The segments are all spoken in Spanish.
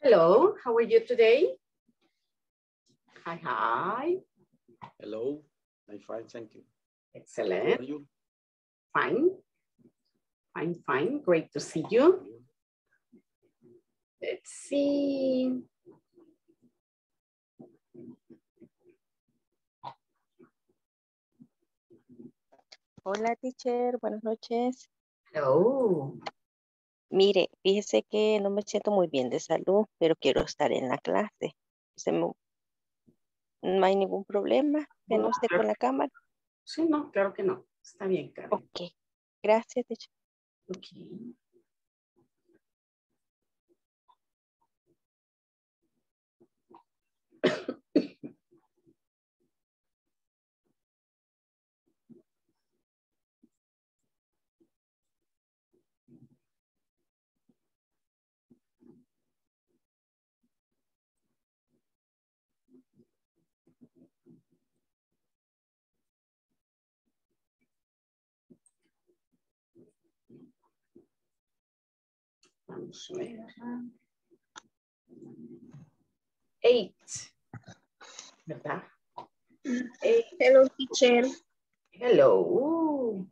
Hello, how are you today? Hi, hi. Hello, I'm fine, thank you. Excellent. How Excellent. are you? Fine. Fine, fine. Great to see you. Let's see. Hola, teacher. Buenas noches. Hello. Mire, fíjese que no me siento muy bien de salud, pero quiero estar en la clase. Se me- No hay ningún problema que no No, esté claro. con la cámara. Sí, no, claro que no. Está bien, Karen. Ok. Gracias, teacher. Ok. Vamos a ver. Eight. ¿Verdad? Eight. Hello, teacher. Hello.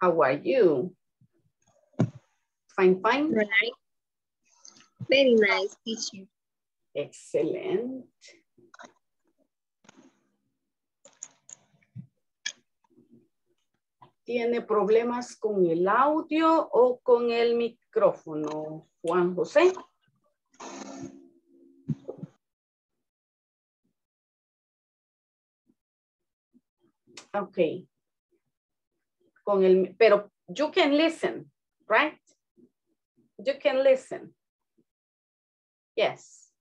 How are you? Fine, fine. Right. Very nice, teacher. Excelente. ¿Tiene problemas con el audio o con el micrófono, Juan José? Con el, pero you can listen, right? You can listen. Yes.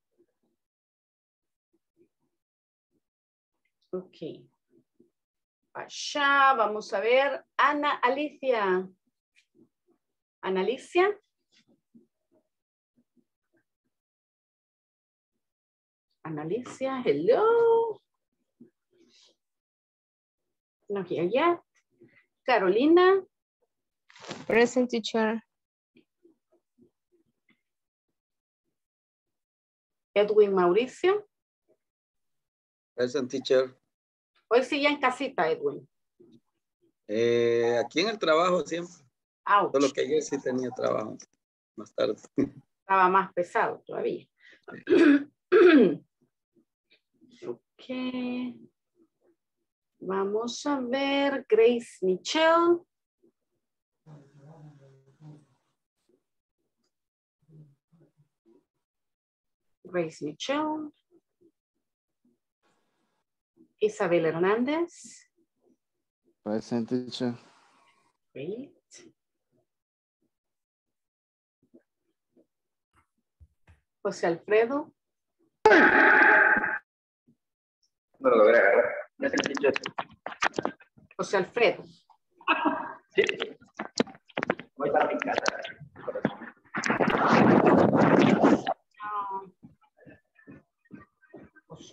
Ok. Allá vamos a ver. Ana Alicia. Ana Alicia. Ana Alicia, hello. No here yet. Carolina. Present, teacher. Edwin Mauricio. Present teacher. Hoy sí ya en casita, Edwin. Eh, aquí en el trabajo siempre. Ouch. Solo que ayer sí tenía trabajo. Más tarde. Estaba más pesado todavía. ok. Vamos a ver Grace Michelle. Grace Michelle. Isabel Hernández. Present teacher. Great. José Alfredo. No lo logré agarrar. José Alfredo. Sí. Voy para mi casa. Ok.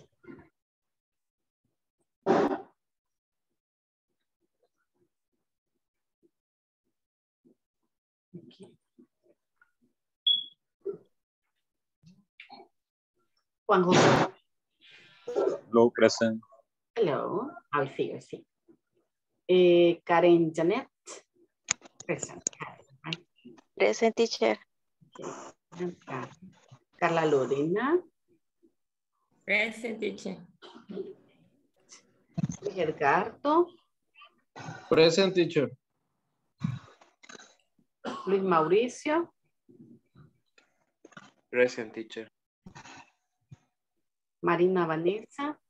Juan José. Hello, present. Hello. I figure, sí. Eh, Karen Janet. Present. Right? Present, teacher. Okay. Carla Lorena. Present, teacher. Edgardo. Present teacher. Luis Mauricio. Present teacher. Marina Vanessa.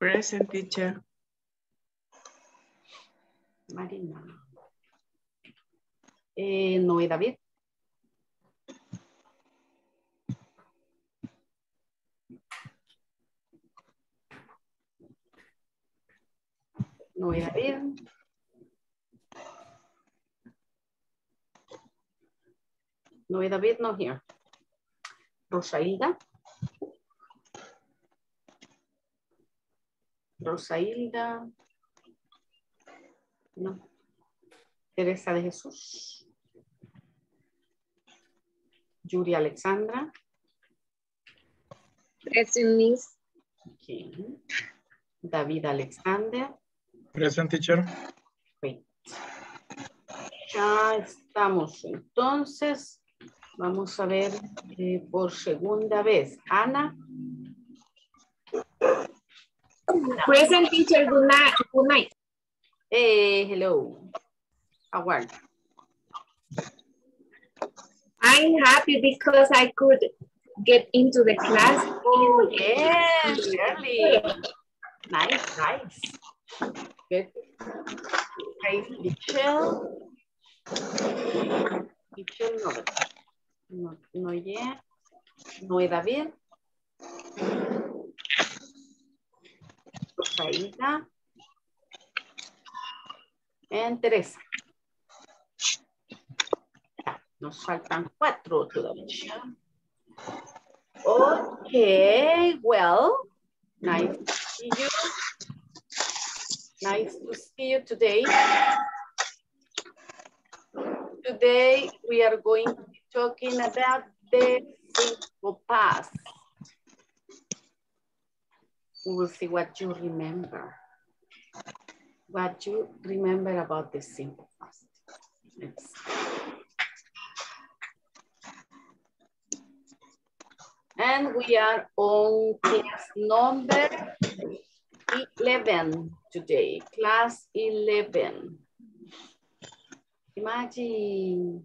Present, teacher. Marina. Eh, Noé David. Noé David. Noé David, no here. Rosailda. Rosailda. No. Teresa de Jesús. Yuri Alexandra. Present, Miss. Okay. David Alexander. Present teacher. Wait. Ya estamos entonces. Vamos a ver eh, por segunda vez. Ana. Present, teacher. Good night. Good night. Hey, hello. How are you? I'm happy because I could get into the class. Oh, yes, really. Nice, nice. Good. Okay, Michelle. Michelle, no. No, no yet. No David. Rosaida. And Teresa. Nos faltan cuatro todavía. Okay, well, nice to see you. Nice to see you today. Today, we are going to be talking about the simple past. We will see what you remember. What you remember about the simple past. Let's And we are on class number 11 today, class 11. Imagine.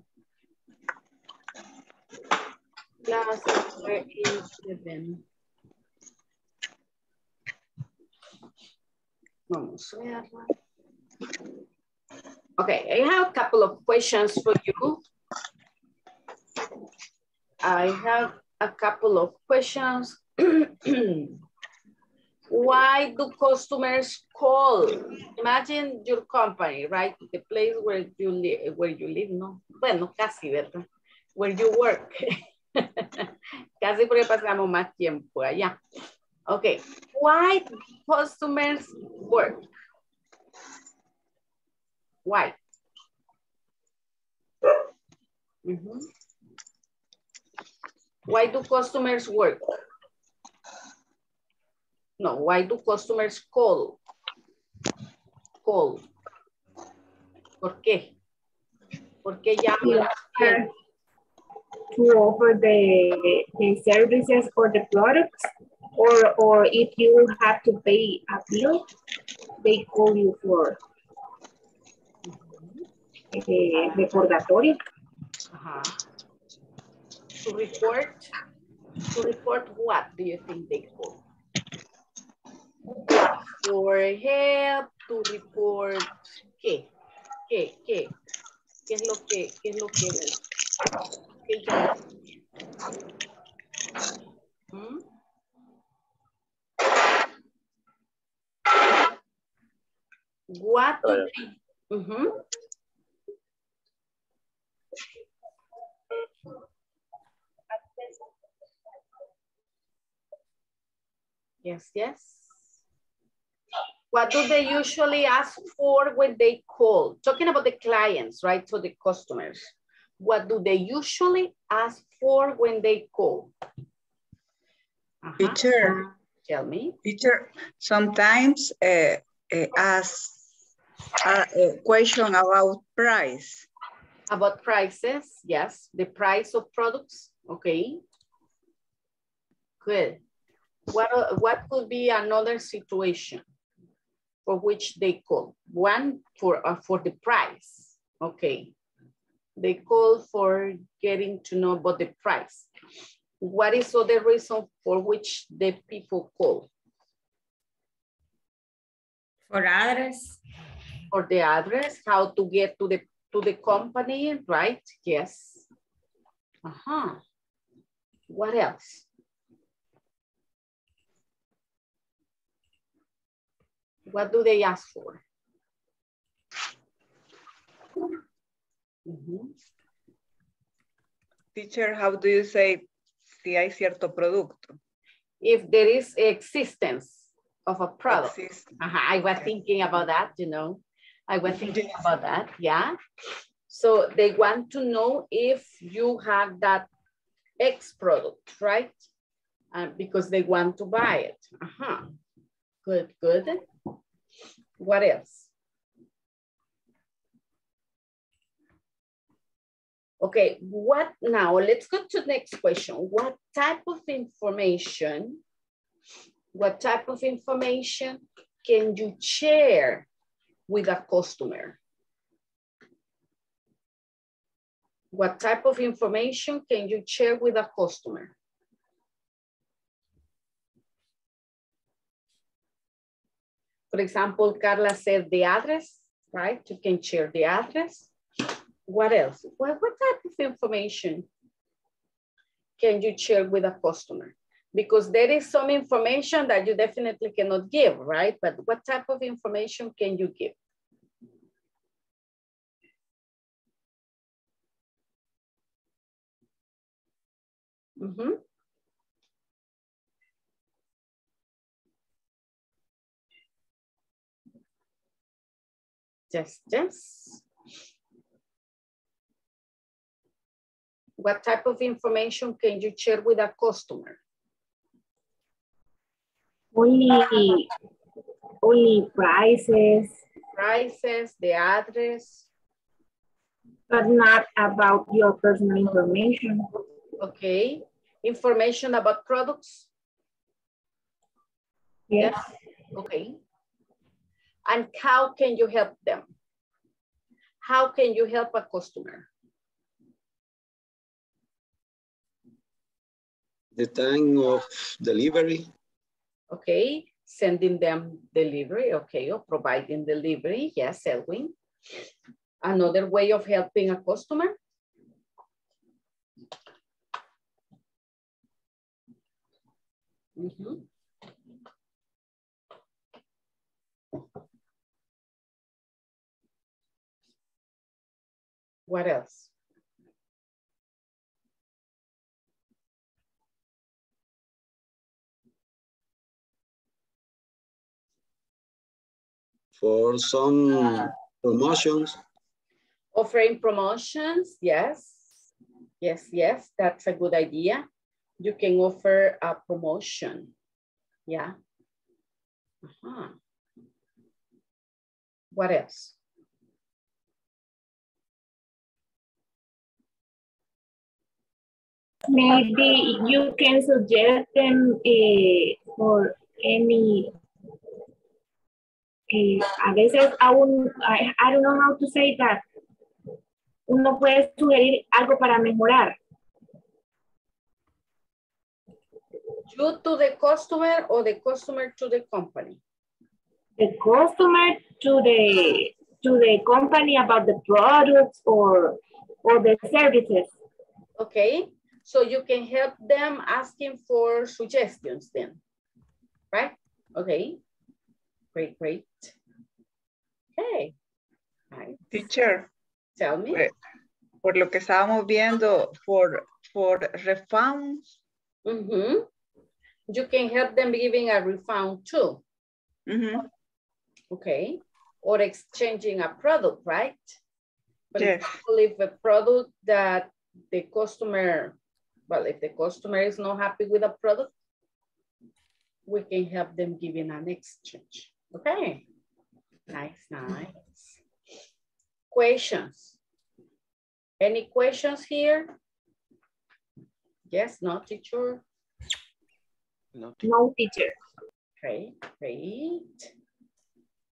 Class number 11. Vamos a verla. Okay, I have a couple of questions for you. I have a couple of questions. Why do customers call? Imagine your company, right? The place where you live, where you live, no? Bueno, casi, ¿verdad? Where you work. casi porque pasamos más tiempo allá. Okay, why do customers work? Why? Mm -hmm. Why do customers work? No, why do customers call? Call. ¿Por qué? ¿Por qué llaman? To offer the, the services or the products, or, or if you have to pay a bill, they call you for eh, recordatorio. -huh to report, to report what do you think they call? For help, to report, ¿qué? ¿Qué? ¿Qué? ¿Qué es lo que, qué es lo que, qué llama? ¿Mm? What do they, uh -huh. Yes, yes. What do they usually ask for when they call? Talking about the clients, right? So the customers. What do they usually ask for when they call? Uh -huh. Teacher. Tell me. Teacher, sometimes uh, uh, ask a, a question about price. About prices, yes. The price of products, okay. Good. What, what could be another situation for which they call? One, for, uh, for the price. Okay. They call for getting to know about the price. What is other reason for which the people call? For address. For the address, how to get to the to the company, right? Yes. Uh-huh. What else? What do they ask for? Mm -hmm. Teacher, how do you say si hay cierto producto? If there is existence of a product. Uh -huh. I was thinking about that, you know. I was thinking about that, yeah. So they want to know if you have that X product, right? Uh, because they want to buy it. Uh -huh. Good, good. What else? Okay, what now? Let's go to the next question. What type of information, what type of information can you share with a customer? What type of information can you share with a customer? For example, Carla said the address, right? You can share the address. What else? What, what type of information can you share with a customer? Because there is some information that you definitely cannot give, right? But what type of information can you give? Mm -hmm. Yes, yes. What type of information can you share with a customer? Only, only prices. Prices, the address. But not about your personal information. Okay. Information about products? Yes. yes. Okay. And how can you help them? How can you help a customer? The time of delivery. Okay, sending them delivery, okay, or providing delivery, yes, Elwin. Another way of helping a customer? Mm -hmm. What else? For some promotions. Offering promotions, yes. Yes, yes, that's a good idea. You can offer a promotion. Yeah. Uh -huh. What else? Maybe you can suggest them uh, for any, Eh, a veces aún, I, I don't know how to say that. Uno puede sugerir algo para mejorar. You to the customer or the customer to the company? The customer to the to the company about the products or or the services. Okay, so you can help them asking for suggestions then, right? Okay, great, great. Okay, nice. Teacher. Tell me. Por lo que estábamos viendo, for, for refunds. Mm -hmm. You can help them giving a refund too. Mm -hmm. Okay, or exchanging a product, right? For yes. example, if a product that the customer well, if the customer is not happy with a product, we can help them giving an exchange. Okay. Nice, nice. Questions? Any questions here? Yes, no, teacher? No, teacher. No, teacher. Great, great.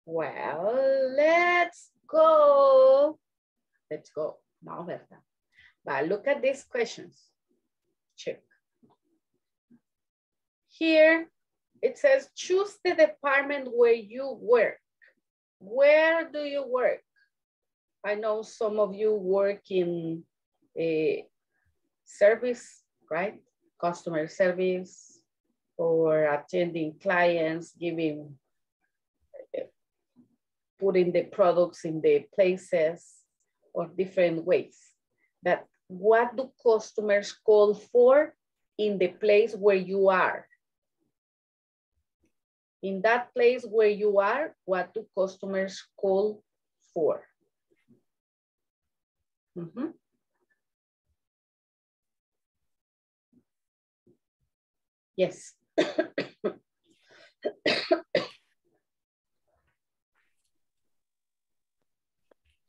Well, let's go. Let's go. Now, Berta. But look at these questions check. Here it says choose the department where you work. Where do you work? I know some of you work in a service, right? Customer service or attending clients, giving, putting the products in the places or different ways. That what do customers call for in the place where you are? In that place where you are, what do customers call for? Mm -hmm. Yes.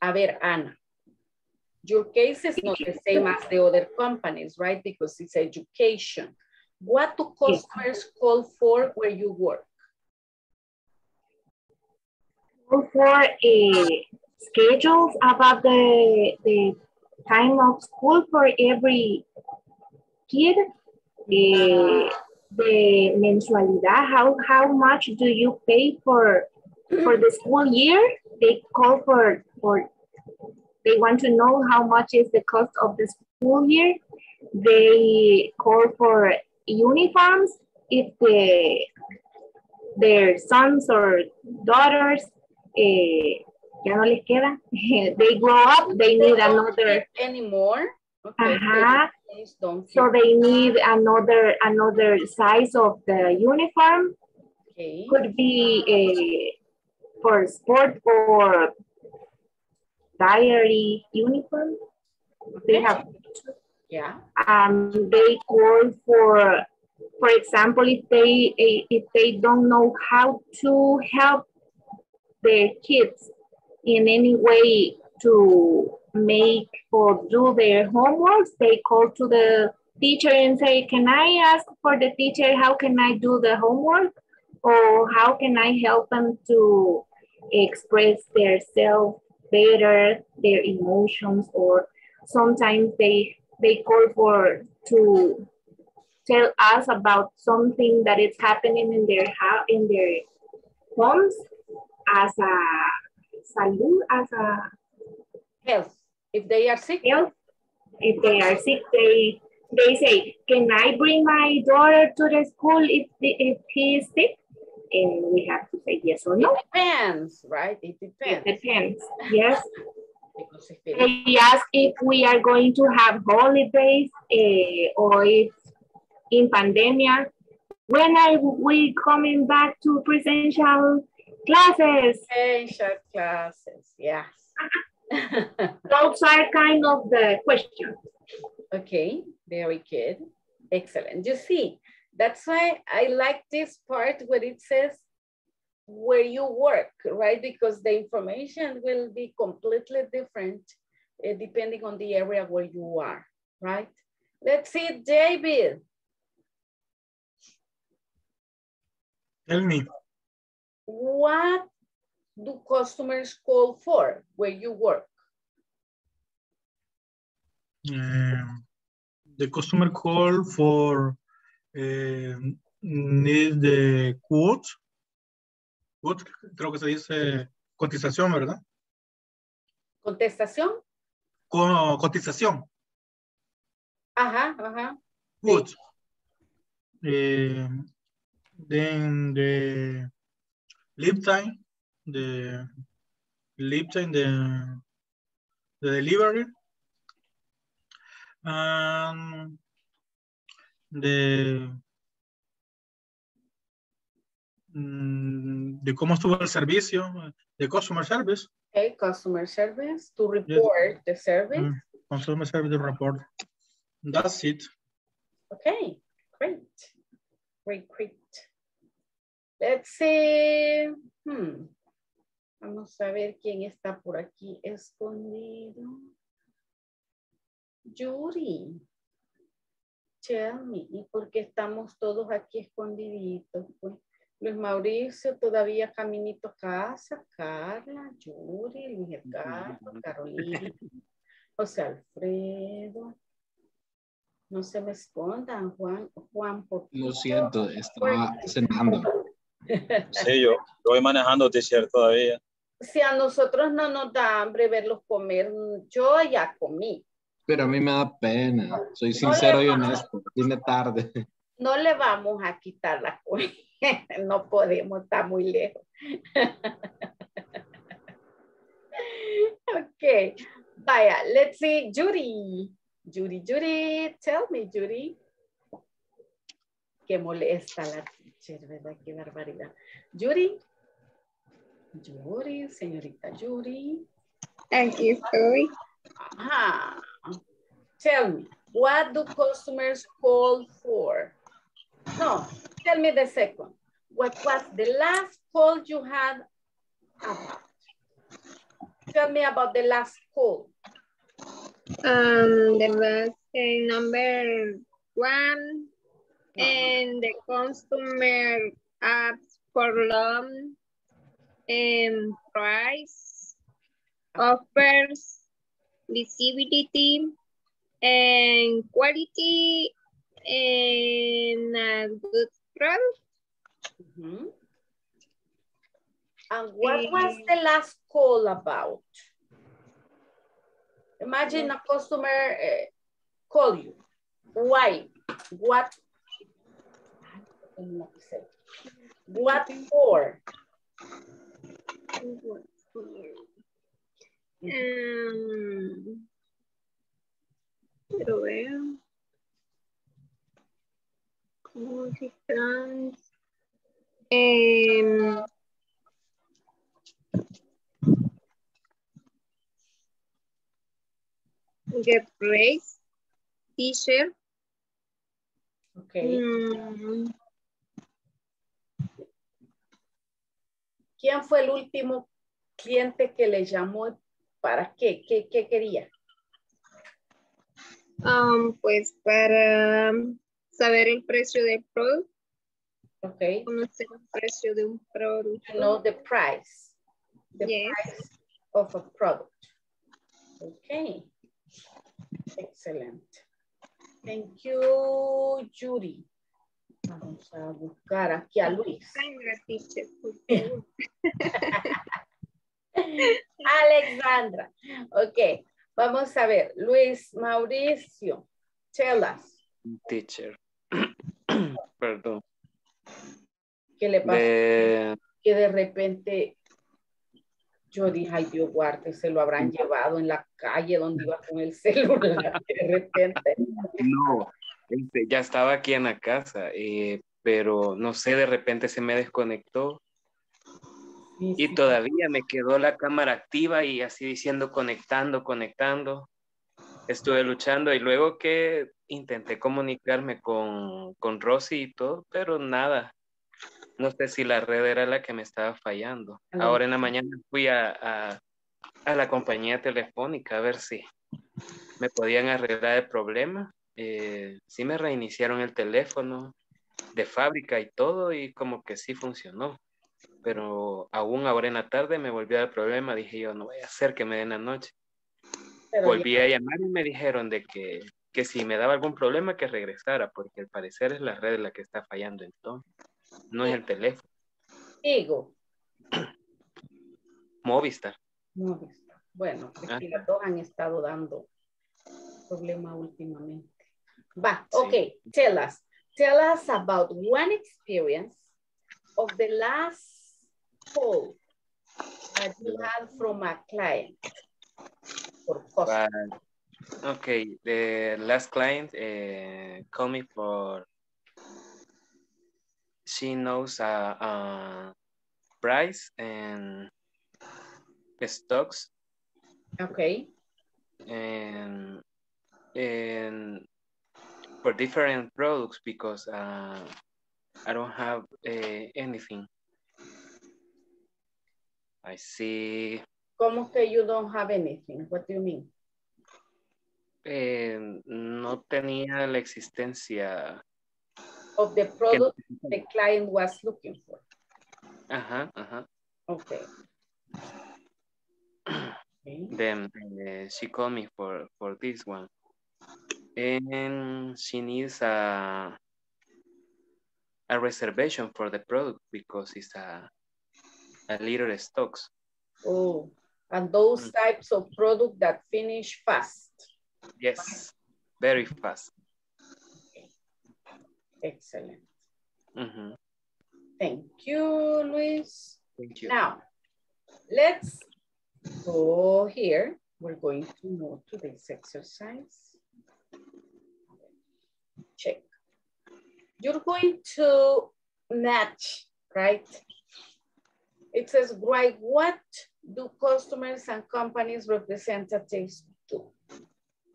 A ver, Ana. Your case is not the same as the other companies, right? Because it's education. What do customers call for where you work? For a schedules about the, the time of school for every kid, the, the mensualidad, how, how much do you pay for, for the school year? They call for, for, they want to know how much is the cost of the school year. They call for uniforms if the, their sons or daughters eh, ya no les queda. they grow up, they need another. Anymore? Okay. Ajá. Please don't So they need another another size of the uniform. Okay. Could be a for sport or diary uniform. They have Yeah. um, they call for, for example, if they if they don't know how to help their kids in any way to make or do their homework, they call to the teacher and say, can I ask for the teacher, how can I do the homework? Or how can I help them to express their self better, their emotions, or sometimes they they call for to tell us about something that is happening in their house in their homes as a salud, as a Health. If they are sick, health. If they are sick, they they say, "Can I bring my daughter to the school if the, if he is sick?" And we have to say yes or no. depends, right? It It depends. depends. Yes. They ask if we are going to have holidays eh, or if in pandemia, when are we coming back to presential classes? Essential classes, yes. Those are kind of the questions. Okay, very good. Excellent. You see, that's why I like this part where it says where you work, right? Because the information will be completely different uh, depending on the area where you are, right? Let's see, David. Tell me. What do customers call for where you work? Um, the customer call for eh, need the quote. Quote, creo que se dice cotización, ¿verdad? ¿Contestación? Co- cotización. Ajá, ajá. Quote. Eh, then the lead time, the lead time, the, the delivery. And de, mm, de cómo estuvo el servicio, de customer service, Okay, customer service to report the service. mm, customer service report. That's it. Okay, great. Great, great. Let's see. Hmm. Vamos a ver quién está por aquí escondido. Yuri. Tell me, ¿y por qué estamos todos aquí escondiditos? Pues? Luis Mauricio, todavía caminito a casa, Carla, Yuri, Luis Ricardo, Carolina, José Alfredo. No se me escondan, Juan, Juan, por Lo siento, estaba cenando. Sí, yo, yo voy manejando t-shirt todavía. Si a nosotros no nos da hambre verlos comer, yo ya comí. Pero a mí me da pena. Soy sincero y honesto. Vine tarde. No le vamos a quitar la comida. No podemos, está muy lejos. ok, vaya, let's see, Judy. Judy, Judy, tell me, Judy. Qué molesta la ¿verdad? Qué barbaridad. Judy. Judy, señorita Judy. Aquí estoy. Ajá. Tell me, what do customers call for? No, tell me the second. What was the last call you had about? Tell me about the last call. Um, the last uh, number one and the customer asks for loan and price, offers, visibility, and quality, and a good product. Mhm. And what was the last call about? Imagine a customer eh, call you. Why? What? What for? Um, quiero ver. ¿Cómo se están? Em, get race, t-shirt. Okay. Mm, ¿Quién fue el último cliente que le llamó? ¿Para qué? ¿Qué, qué quería? um, pues para saber el precio del producto, Okay. conocer el precio de un producto. To know the price. The Yes. price of a product. Okay. Excellent. Thank you, Judy. Vamos a buscar aquí a Luis. Alexandra. Ok. Vamos a ver. Luis Mauricio. Tell us. Teacher. Perdón. ¿Qué le pasa? De, Que de repente yo dije, ay Dios guarde, se lo habrán llevado en la calle donde iba con el celular. De repente. no, este, ya estaba aquí en la casa, eh, pero no sé, de repente se me desconectó Sí, y todavía me quedó la cámara activa y así diciendo conectando, conectando. Estuve luchando y luego que intenté comunicarme con, con Rosy y todo, pero nada. No sé si la red era la que me estaba fallando. Ahora en la mañana fui a, a, a la compañía telefónica a ver si me podían arreglar el problema. Eh, sí me reiniciaron el teléfono de fábrica y todo y como que sí funcionó. Pero aún ahora en la tarde me volvió el problema. Dije yo, no voy a hacer que me den la noche. Pero Volví a llamar y me dijeron de que, que si me daba algún problema que regresara, porque al parecer es la red la que está fallando entonces. No es el teléfono. Digo, Movistar. está. Bueno, es Ah. que las dos han estado dando problema últimamente. Va, Sí. ok, tell us. Tell us about one experience of the last call that you had from a client or customer. But, okay, the last client uh, called me for, she knows uh, uh, price and stocks Okay, and, and for different products because uh, I don't have uh, anything. I see ¿cómo que you don't have anything? What do you mean? eh, no tenía la existencia. Of the product the client was looking for. Ajá, ajá. Okay. Okay. Then uh, she called me for for this one, and she needs a a reservation for the product because it's a a little stocks. Oh, and those types of product that finish fast. Yes, very fast. Excellent. Mhm. Thank you, Luis. Thank you. Now, let's go here. We're going to move to this exercise. Check. You're going to match, right? It says, right, what do customers and companies representatives do?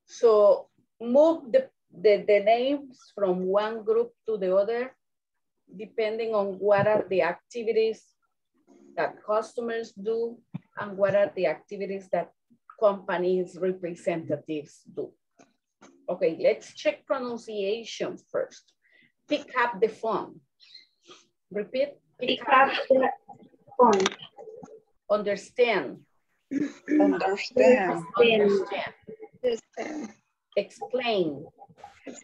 So move the, the, the names from one group to the other depending on what are the activities that customers do and what are the activities that companies representatives do. Okay, let's check pronunciation first. Pick up the phone. Repeat. Pick up the phone. Understand. Understand. Understand. Understand. Explain.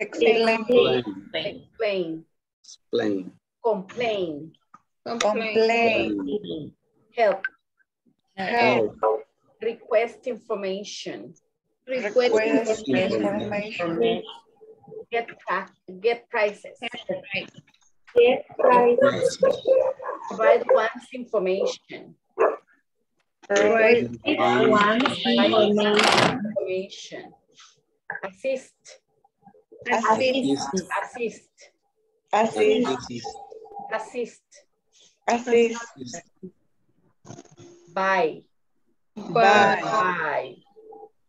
Explain. Explain. Explain. Complain. Complain. Help. Help. Request information. Request information. Get, pra- get prices. Get prices. Provide one's information. Provide One's information. Information. Assist. Assist. Assist. Assist. Assist. Assist. Buy. Bye.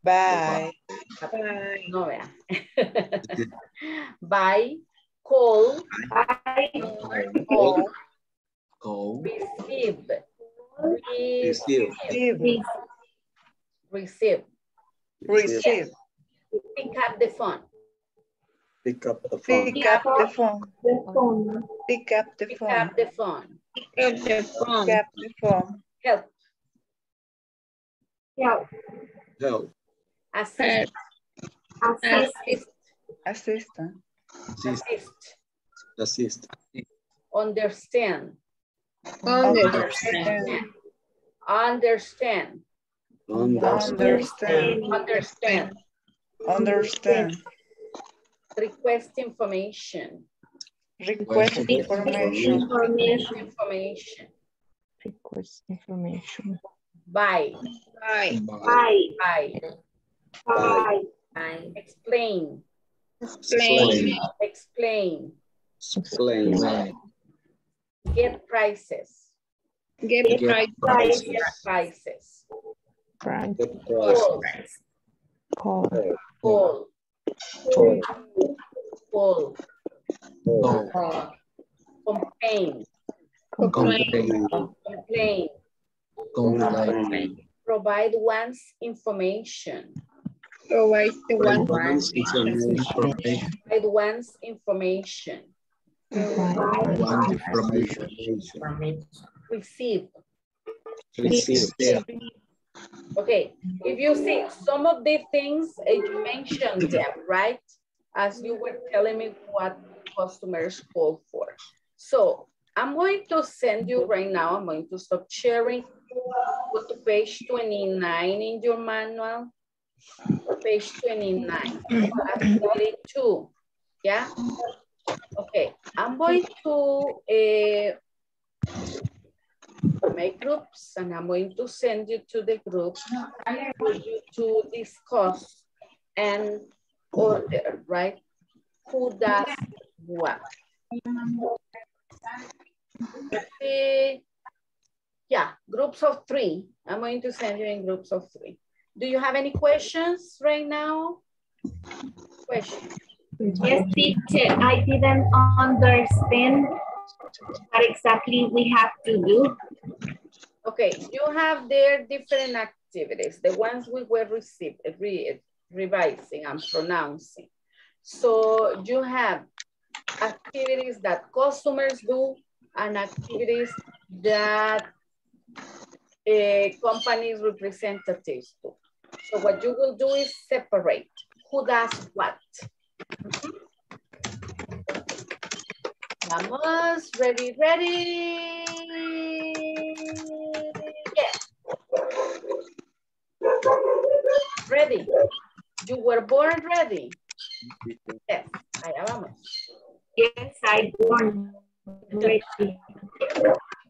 Buy. Bye. No vea. Buy. Call. Call. Go. Receive. Receive. Receive. Receive. Receive. Pick up the phone. Pick up the phone. Pick up the phone. Pick up the Pick phone. up the phone. Pick up the phone. Pick up the phone. Help. Help. Help. Assist. Assist. Assist. Assist. Assist. Assist. Understand. Understand. Understand. Understand. Understand. Understand. Understand. Request information. Request information. Information. Information. Request information. Bye. Bye. Bye. Buy. Buy. Buy. Explain. Explain. Explain. Explain. Get prices. Get Get right. prices. Get prices. Price. Get Call. prices. Call. Call. Call. Call. Call. Complain. Complain. Complain. Complain. Provide one's information. Provide the one. One's information. Provide one's information. One information. Receive. Receive. Okay, if you see some of the things you mentioned them, right? As you were telling me what customers call for. So I'm going to send you right now, I'm going to stop sharing. Go to page 29 in your manual. Page 29, activity two, yeah? Okay, I'm going to uh, make groups and I'm going to send you to the group for you to discuss and order, right? Who does what? Yeah, groups of three. I'm going to send you in groups of three. Do you have any questions right now? Questions? Yes, teacher, I didn't understand what exactly we have to do. Okay, you have their different activities, the ones we were received, re, revising and pronouncing. So you have activities that customers do and activities that uh, companies representatives do. So what you will do is separate who does what. Mm-hmm. Vamos, ready, ready. Yeah. Ready. You were born ready. Yes, allá vamos. Yes, I born ready.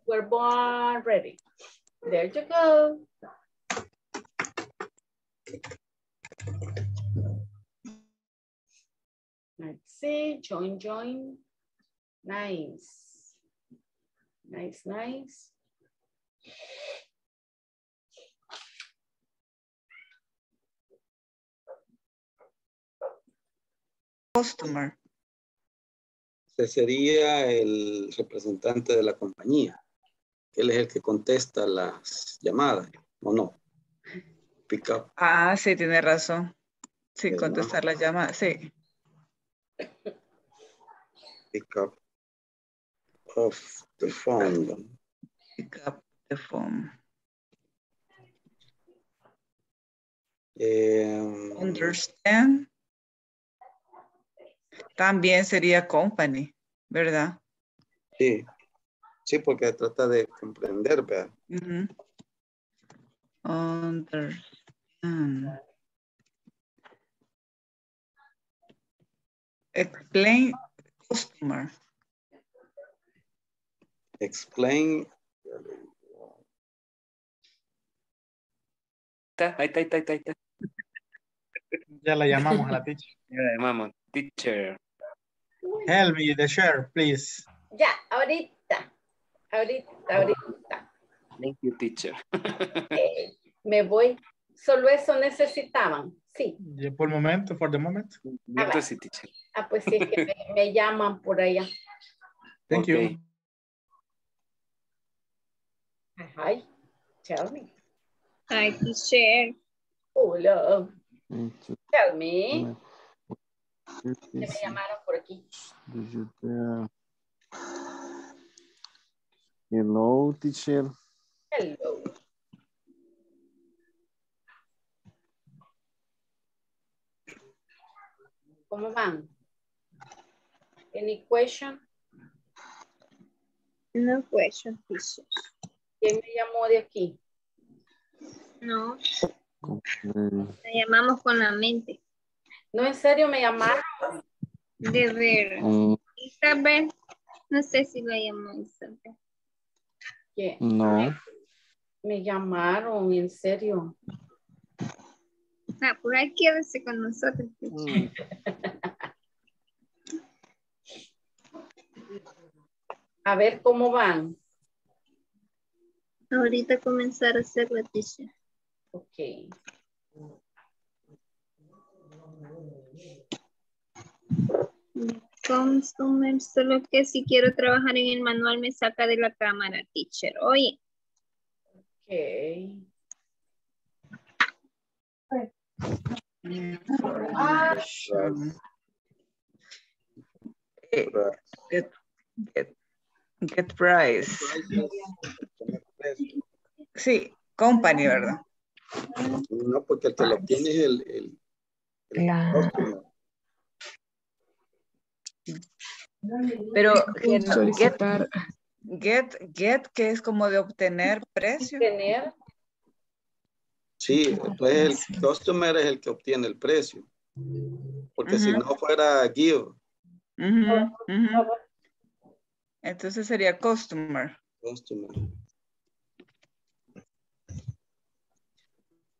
We're born ready. There you go. Let's see, join, join. Nice. Nice, nice. Customer. Ese sería el representante de la compañía. Él es el que contesta las llamadas, ¿o no? Pick up. Ah, sí, tiene razón. Sí, ¿Verdad? contestar las llamadas, sí. Pick up of the phone. Pick up the phone. Eh, Understand. También sería company, ¿verdad? sí. Sí, porque trata de comprender, ¿verdad? Ujú. Understand. Explain customer. Explain. Está, Ahí está, ahí está, ahí está, ahí está. Ya la llamamos a la teacher. Ya la llamamos. Teacher. Help me, the share, please. Ya, ahorita. Ahorita, ahorita. Thank you, teacher. Eh, me voy. Solo eso necesitaban. Sí. Por el momento, for the moment. Miento sí, teacher. Ah, pues sí, es que me, me llaman por allá. Thank Ok. you. Hi. Tell me. Hi, teacher. Hola. Thank you. Tell me. Que me llamaron por aquí. did you tell- Hello, teacher. Hello. ¿Cómo van? Any question? No question, teacher. ¿Quién me llamó de aquí? No, Okay. la llamamos con la mente. No, en serio me llamaron. De ver. Um, Isabel. No sé si la llamó Isabel. ¿Qué? no. Me llamaron, en serio. Ah, por ahí quédese con nosotros. teacher. A ver cómo van. Ahorita comenzar a hacer la teacher. Ok. Consumer, solo que si quiero trabajar en el manual me saca de la cámara, teacher. Oye, Ok. Get, get, get price. Sí, company, ¿verdad? No, porque el que lo obtiene es el, el, el customer. Pero get, get, get, que es como de obtener precio. Tener. Sí, pues el customer es el que obtiene el precio. Porque si no fuera give. Entonces sería customer. customer.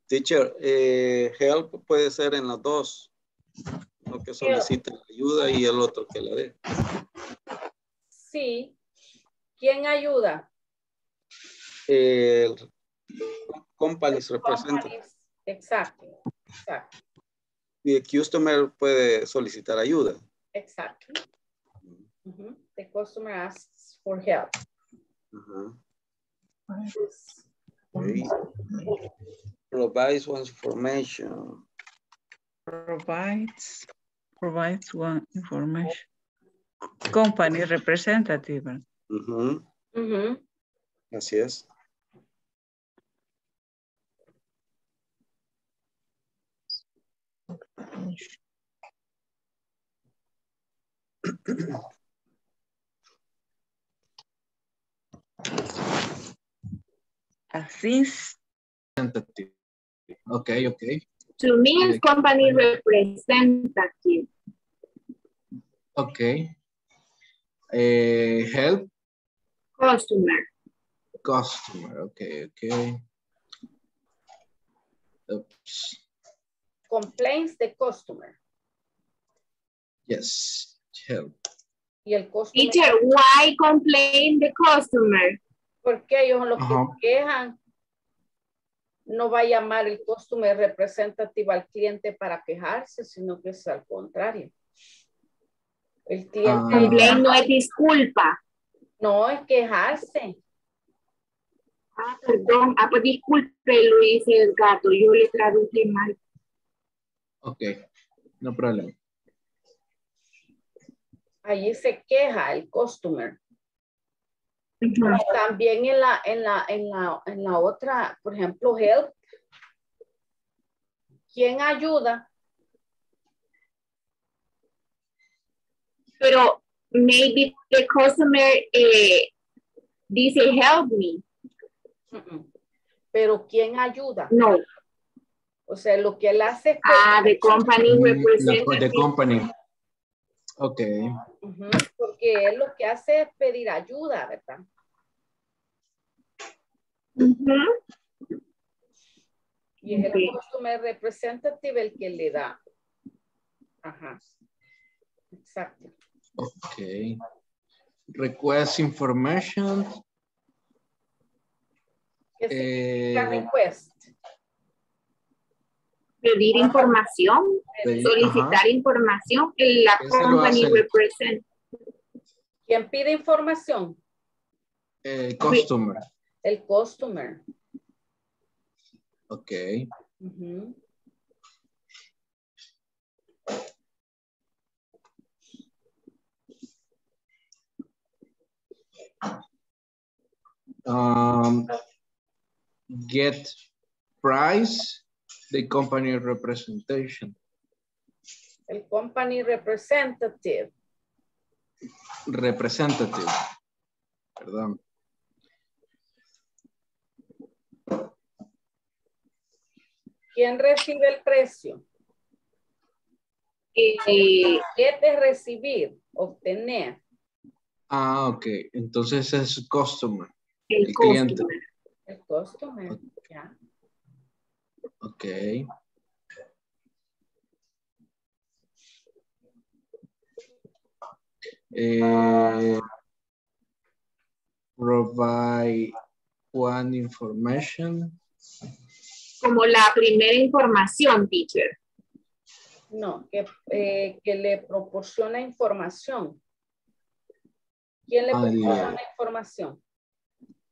Teacher, eh, help puede ser en las dos. Uno que solicita ayuda y el otro que la dé. Sí. ¿Quién ayuda? El companies representa. Exacto. Exacto. Y el customer puede solicitar ayuda. Exactly. Mhm. The customer asks for help. Ajá. Okay. Provides one's information. Provides, provides one information. Company representative. Ujú, Mhm. Así es. Assist, Representative. Ok, ok. To me, it's company representative. Ok. Eh, help Customer. customer. Ok, ok. Oops. Complaints the customer. Yes. Help. Y el customer. Teacher, why complain the customer? Porque ellos son los que Ajá. se quejan. No va a llamar el customer representative al cliente para quejarse, sino que es al contrario. El cliente. Ah. No es disculpa. No, es quejarse. Ah, perdón. Ah, pues disculpe, lo dice el gato. Yo le traduje mal. Ok, no problema. Allí se queja el customer. También en la, en la, en la, en la otra, por ejemplo, help. ¿Quién ayuda? Pero maybe the customer eh, dice help me. Pero ¿quién ayuda? No. O sea, lo que él hace es Ah, the company Mm, la- representative. The company. Ok, porque él lo que hace es pedir ayuda, ¿verdad? Ujú. Y es Ok. el customer representative el que le da. Ajá. Exacto. ok. Request information. ¿Qué significa Eh, request? Pedir información, pedir- solicitar ajá. información. La company represent. ¿Quién pide información? El customer. El customer. Ok. Ujú. Um, get price, the company representation. El company representative. Representative. Perdón. ¿Quién recibe el precio? Eh, Get es recibir, obtener. Ah, ok. Entonces es customer. el El cliente. customer. El customer. Ya. Ok. Eh, provide one information. Como la primera información, teacher. No, que, eh, que le proporciona información. ¿Quién le Ah, proporciona información?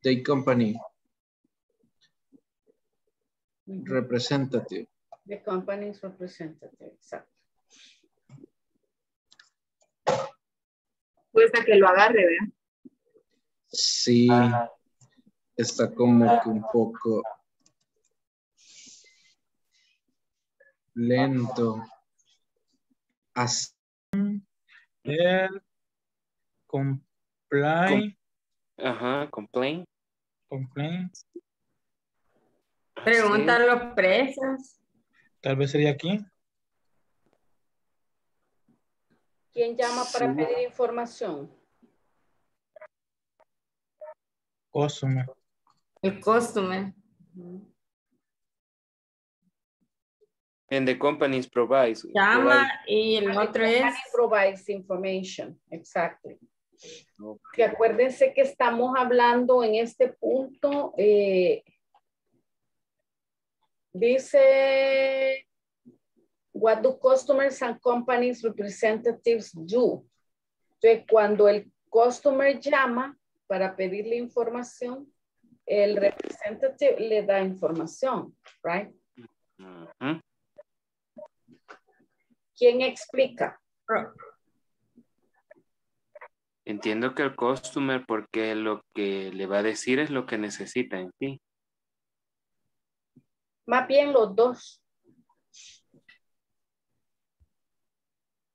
The company. Representative. The company's representative, exacto. Cuesta que lo agarre, ¿verdad? Sí. Está como que un poco lento. As- El comply, Ajá, complain. complaint, Preguntan los precios. tal vez sería aquí. ¿Quién llama para Sí. pedir información? Customer. El customer. Ujú. And the companies provides. Llama y el The otro es company provides information, exactly. provide- Que acuérdense que estamos hablando en este punto, eh, dice, what do customers and companies representatives do? Entonces, cuando el customer llama para pedirle información, el representative le da información, right? ¿Quién explica? Entiendo que el customer, porque lo que le va a decir es lo que necesita en sí. Más bien los dos.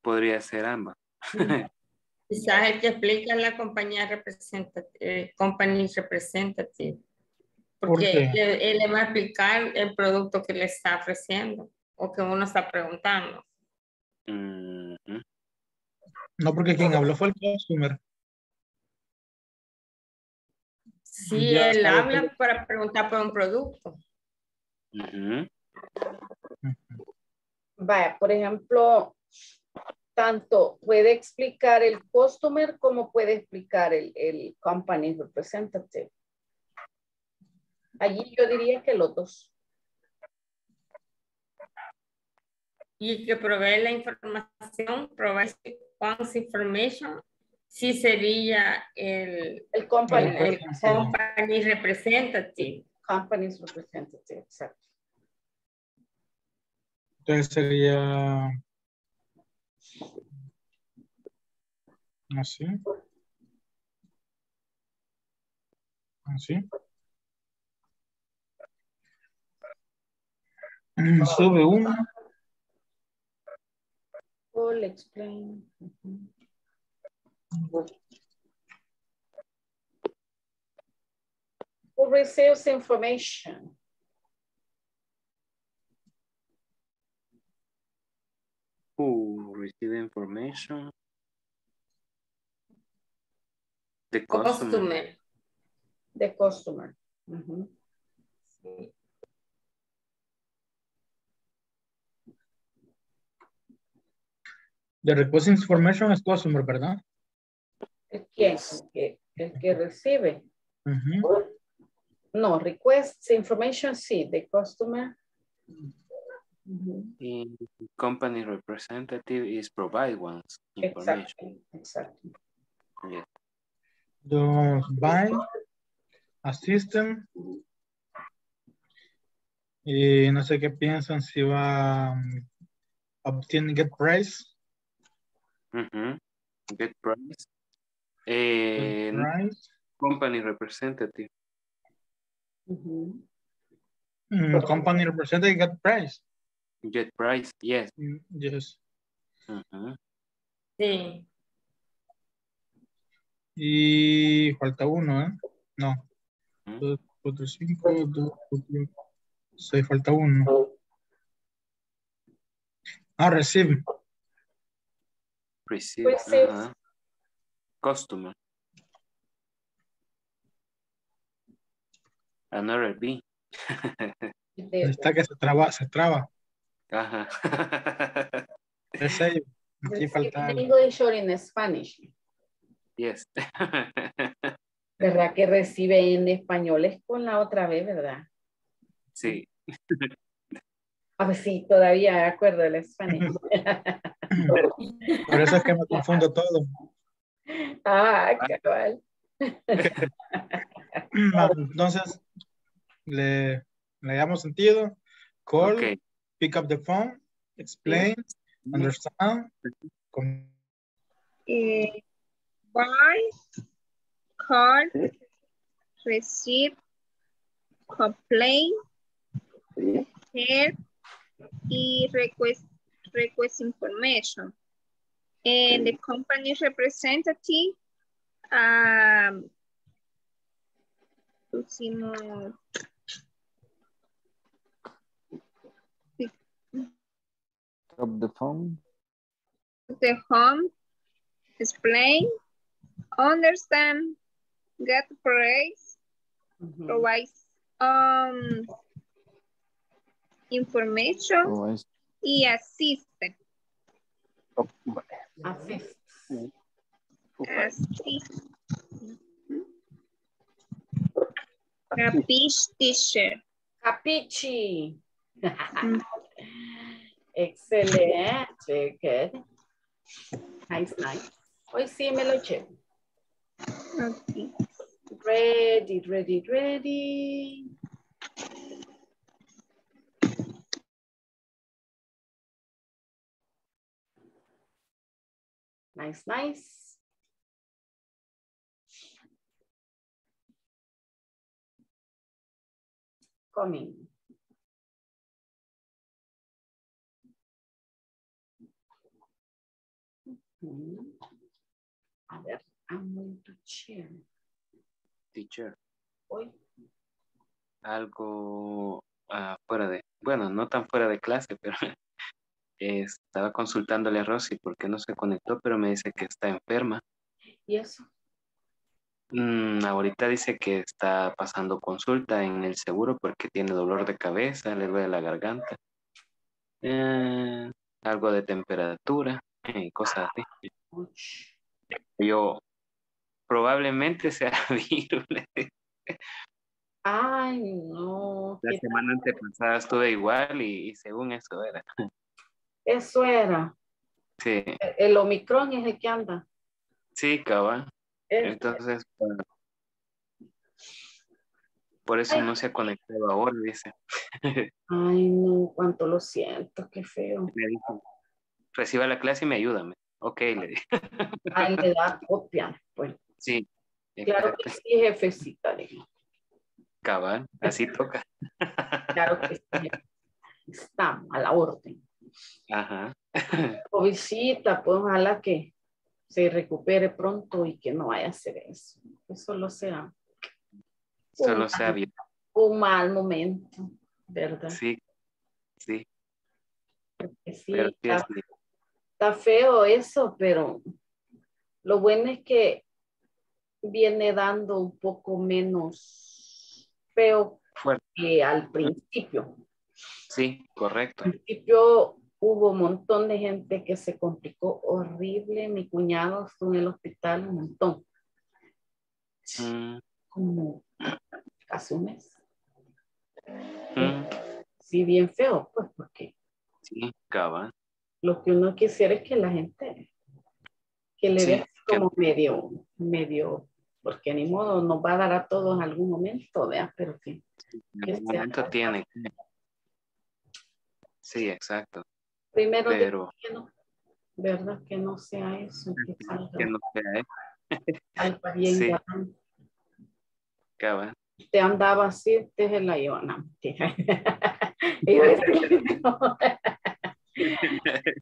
Podría ser ambas. quizás el que explica la compañía representative, company representative. ¿Por Porque él, él le va a explicar el producto que le está ofreciendo o que uno está preguntando. Ujú. No, porque quien habló fue el customer. Si Ya él habla para preguntar por un producto. Vaya, por ejemplo, tanto puede explicar el customer como puede explicar el, el company representative. Allí yo diría que los dos. Y que provee la información, provee response information, sí sería el, El company, el company representative. Company's representative, exacto. Entonces sería así. Así. Sube uno. Full explain. Ujú. Who receives information? Who receive information? The customer. Customer. The customer. Ujú. The request information es customer, ¿verdad? ¿El quién? El que, el que recibe. Ujú. No, requests information, sí, the customer. The company representative is provide one's information. Exactly, exactly. Los buy a system. Y no sé qué piensan si va um, obtain get price. Ujú. Get price. Eh, price. company representative. Mm, company representative get price. Get price, yes. Mm, Yes. Ujú. Sí. Y falta uno, ¿eh? No. Ujú. Dos, cuatro, cinco, dos, cuatro, seis, falta uno. Ah, receive. Receive. Receive. ajá. Customer. Another B. Está que se traba, se traba. Ajá. Receive. Aquí receive falta. English or in Spanish. yes. ¿Verdad que recibe en español? Es con la otra vez, ¿verdad? sí. A ver, sí, todavía me acuerdo del español. Por eso es que me confundo todo. ah, cabal. Entonces, le, le damos sentido. Call, pick up the phone, explain, understand. Eh, buy, call, receive, complain, help, y request, request information. And the company representative, um, pusimos Up the phone. the home, explain, understand, get praise, Ujú. provides um, information Provides y asiste. Assist. Asiste. Capiche teacher. Capichi. Mm. Excelente. Good. Nice, nice. Hoy sí me lo eché. Okay. Ready, ready, ready. Nice, nice. Coming. A ver, I'm going to share. Teacher. Hoy. Algo ah, fuera de, bueno, no tan fuera de clase, pero eh, estaba consultándole a Rosy porque no se conectó, pero me dice que está enferma. ¿Y eso? Mm, ahorita dice que está pasando consulta en el seguro porque tiene dolor de cabeza, le duele la garganta, eh, algo de temperatura y cosas así. Yo probablemente sea virus. Ay, no. La semana antepasada estuve igual y, y según eso era. Eso era. Sí, El, el Omicron es el que anda. sí, cabal. Entonces, bueno, por eso no se ha conectado ahora, dice. Ay, no, cuánto lo siento, qué feo. Me dijo, reciba la clase y me ayúdame. Ok, le dije. Ay, le da copia. Pues Sí, claro exacto. que sí, jefecita. le digo. cabal, así toca. Claro que sí. Está a la orden. Ajá. O visita, pues ojalá que se recupere pronto y que no vaya a hacer eso. Que solo sea Solo sea bien. un mal momento, ¿verdad? Sí, sí, Que sí, pero sí está, es está feo eso, pero lo bueno es que viene dando un poco menos feo fuerte. que al principio. Sí, correcto. Al principio hubo un montón de gente que se complicó horrible. Mi cuñado estuvo en el hospital un montón, Mm, como casi un mes. mm, Sí, bien feo, pues porque sí, cabal. Lo que uno quisiera es que la gente que le Sí, dé que- como medio, medio, porque ni modo nos va a dar a todos en algún momento, ¿vea? Pero que, En que sea- momento tiene que. Sí, exacto. primero Pero que no, ¿verdad? Que no sea eso, que salga, que no sea eso, salga bien Sí. cabal. Te andaba así, te se la llevan. No, mentira. Iba a decir, no.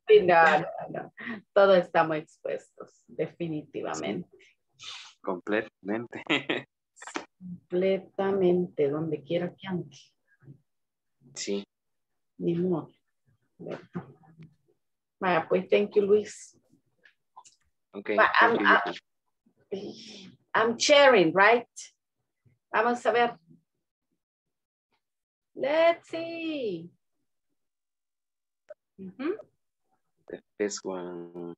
Sí, no, no, no. Todos estamos expuestos, definitivamente. Completamente. Completamente, donde quiera que ande. Sí. Ni modo. Vaya, pues, thank you, Luis. Ok. Va, I'm, I'm- I'm sharing, right? Vamos a ver. Let's see. Ujú. This one.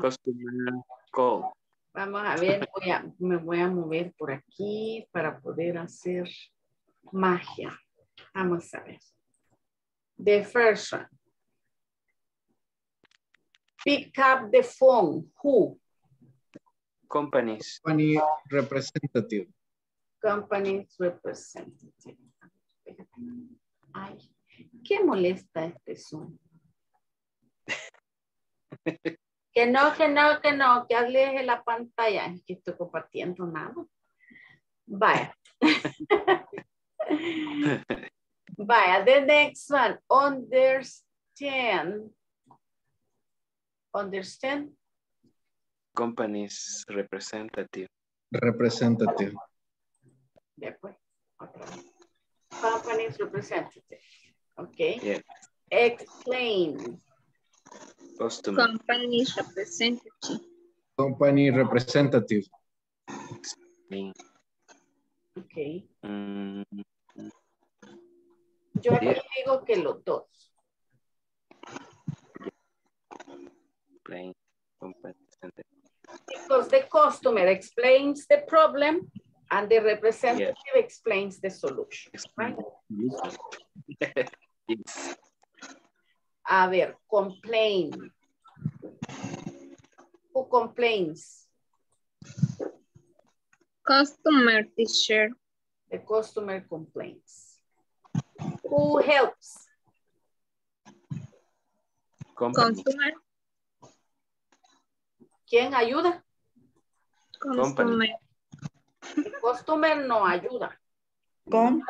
Customer call. Vamos a ver, voy a, me voy a mover por aquí para poder hacer magia. Vamos a ver. The first one. Pick up the phone. Who? Companies. Company representative. Company's representative. Ay, qué molesta este Zoom. Que no, que no, que no, que aleje la pantalla. Es que estoy compartiendo nada. Vaya. Vaya, the next one. Understand. Understand. Companies representative. Representative. Después, otra vez. Company's representative. Okay. Yeah. Explain. Customer. Company's representative. Company representative. Me. Ok. Mm, Yo aquí Yeah. digo que los dos. plain company representative. Because the customer explains the problem and the representative explains the solution. Right? Yes. A ver, complain. Who complains? Customer teacher. The customer complains. Who helps? Company. Consumer. ¿Quién ayuda? Consumer. El customer no ayuda. Com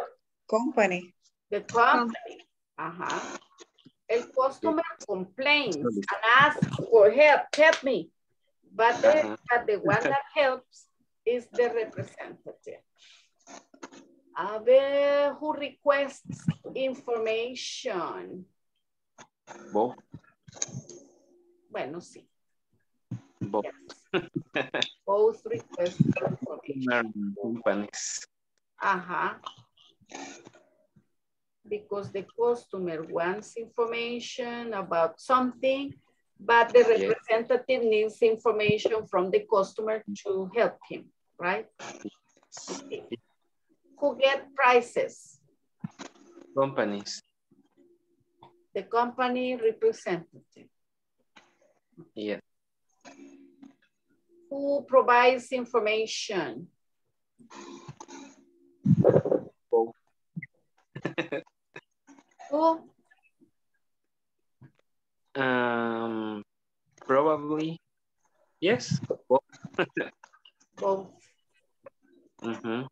company. The company. Ajá. El customer complains and asks for help. Help me. But the, but the one that helps is the representative. A ver, who requests information? Both. Bueno, sí. Both. Both request information. Companies. Ajá. Because the customer wants information about something, but the Yes. representative needs information from the customer to help him, right? Okay. Who get prices? Companies. The company representative. Yes. Who provides information? Who? Um, probably. Yes. Both. Both. Mhm.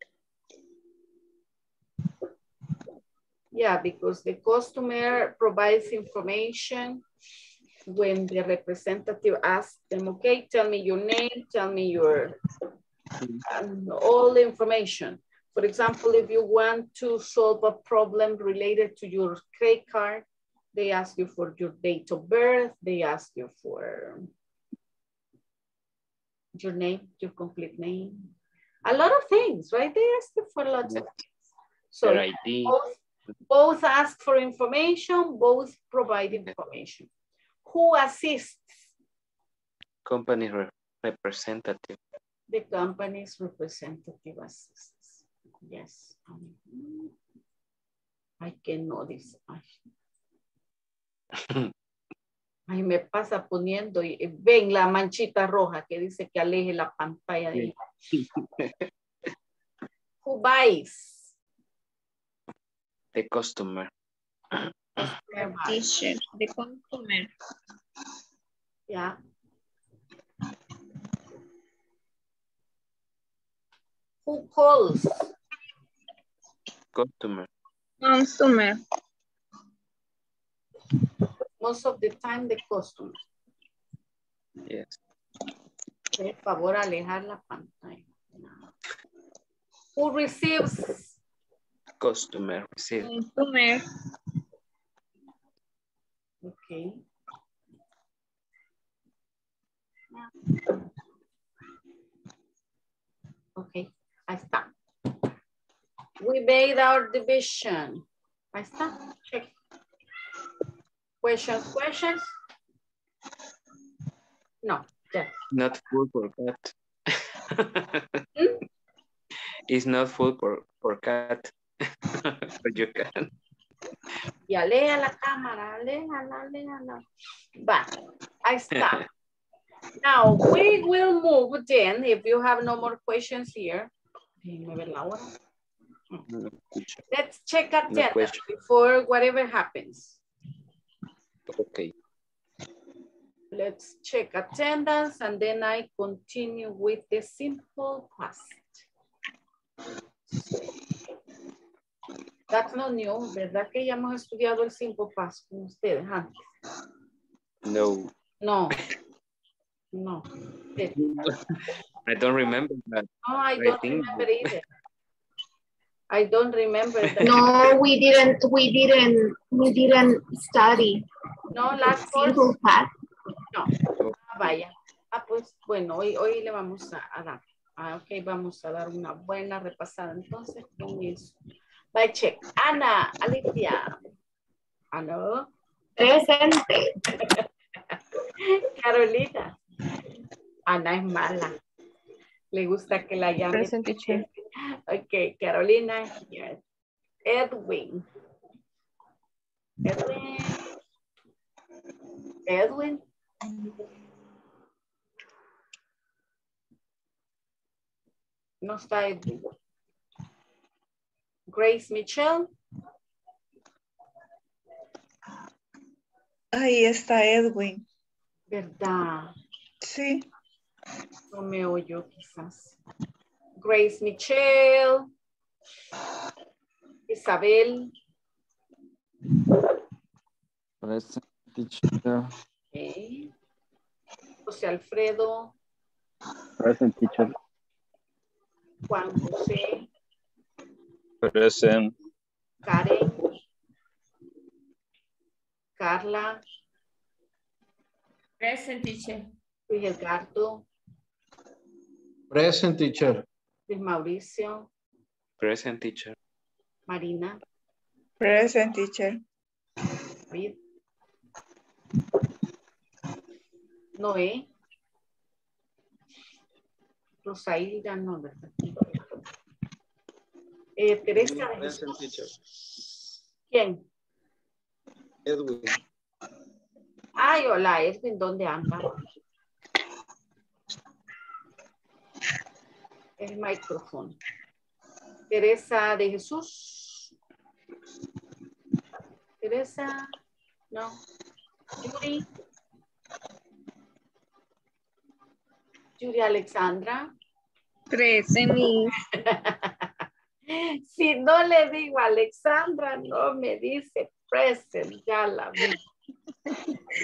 Yeah, because the customer provides information when the representative asks them, okay, tell me your name, tell me your, um, all the information. For example, if you want to solve a problem related to your credit card, they ask you for your date of birth, they ask you for your name, your complete name. A lot of things, right? They ask you for lots of things. So both, both ask for information, both provide information. Who assists Company re- representative. the company's representative assists? Yes. I can know this. Ay. Ay, me pasa poniendo, y- y ven la manchita roja que dice que aleje la pantalla de Who buys? The customer. Customer the consumer. Yeah. Who calls? Customer. Consumer. Most of the time the customer. Yes. Por favor, alejar la pantalla. Who receives? Customer. receives. Consumer. Okay. Okay, ahí está. We made our division. Ahí está. Check. Questions, questions? No, ya. Not full for cat. Hmm? It's not full for, for cat. but you can. Y aleja la cámara, aléjala, aléjala. Va, ahí está. Now, we will move then, if you have no more questions here. Déjenme ver la hora. Let's check attendance question. before whatever happens. Okay. Let's check attendance and then I continue with the simple past. That's not new, ¿verdad que ya hemos estudiado el simple past con ustedes antes? No. No. No. I don't remember that. No, I I don't think- remember either. I don't remember that. No, we didn't, we didn't, we didn't study. No, last course. Simple past. No. Ah, vaya. Ah, pues bueno, hoy, hoy le vamos a, a dar. Ah, ok, vamos a dar una buena repasada entonces con eso. Check. Ana, Alicia. Ana. Presente. Carolina. Ana es mala. Le gusta que la llame. Present teacher. Ok, Carolina. here. Edwin. Edwin. Edwin. No está Edwin. Grace Michelle. Ahí está Edwin. ¿Verdad? Sí. No me oyó quizás. Grace Michelle. Isabel. Present teacher. José Alfredo. Present teacher. Juan José. Present. Karen. Carla. Present teacher. Luis Edgardo. Present teacher. Luis Mauricio. Present teacher. Marina. Present teacher. David. Noé. Rosailda, no, ¿verdad? Eh, Teresa. de Jesús. ¿Quién? Edwin. Ay, hola, Edwin, ¿dónde anda? El micrófono. Teresa de Jesús. Teresa, no. Yuri. Yuri Alexandra. Present, Miss. Si no le digo Alexandra, no me dice present, ya la vi.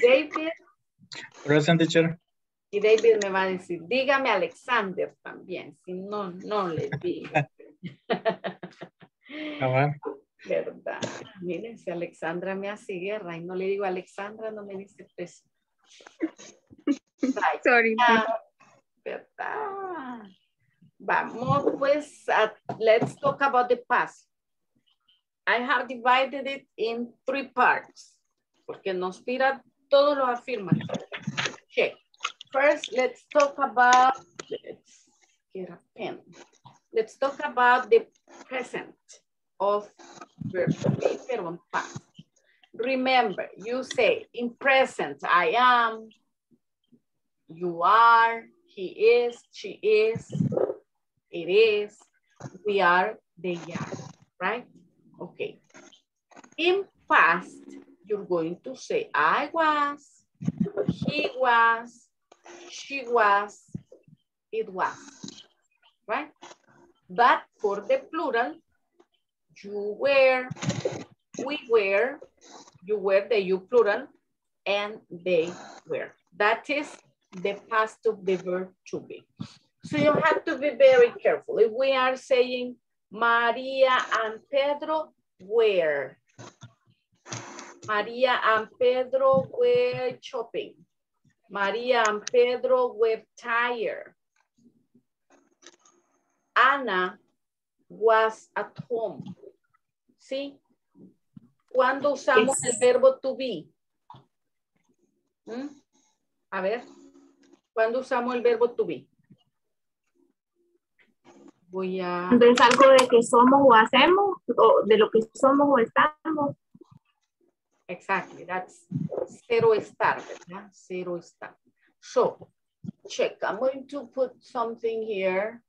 David, Present teacher. y David me va a decir, dígame Alexander también, si no, no le digo. Ah. ¿Verdad? Miren, si Alexandra me hace guerra y no le digo Alexandra, no me dice present. Sorry, ¿Verdad? Vamos, pues, a- let's talk about the past. I have divided it in three parts, porque nos tira todos los afirmativos. Okay, first, let's talk about, let's get a pen. Let's talk about the present of verb. Remember, you say in present, I am, you are, he is, she is, it is, we are, they are, right? Okay. In past, you're going to say I was, he was, she was, it was, right? But for the plural, you were, we were, you were, the you plural, and they were. That is the past of the verb to be. So you have to be very careful. If we are saying Maria and Pedro were. Maria and Pedro were shopping. Maria and Pedro were tired. Ana was at home. ¿Sí? ¿Cuándo usamos el verbo to be? ¿Mm? A ver, ¿cuándo usamos el verbo to be? Voy a... Cuando es algo de que somos o hacemos, o de lo que somos o estamos. Exactly, that's zero star, ¿verdad? Zero star. So, check, I'm going to put something here.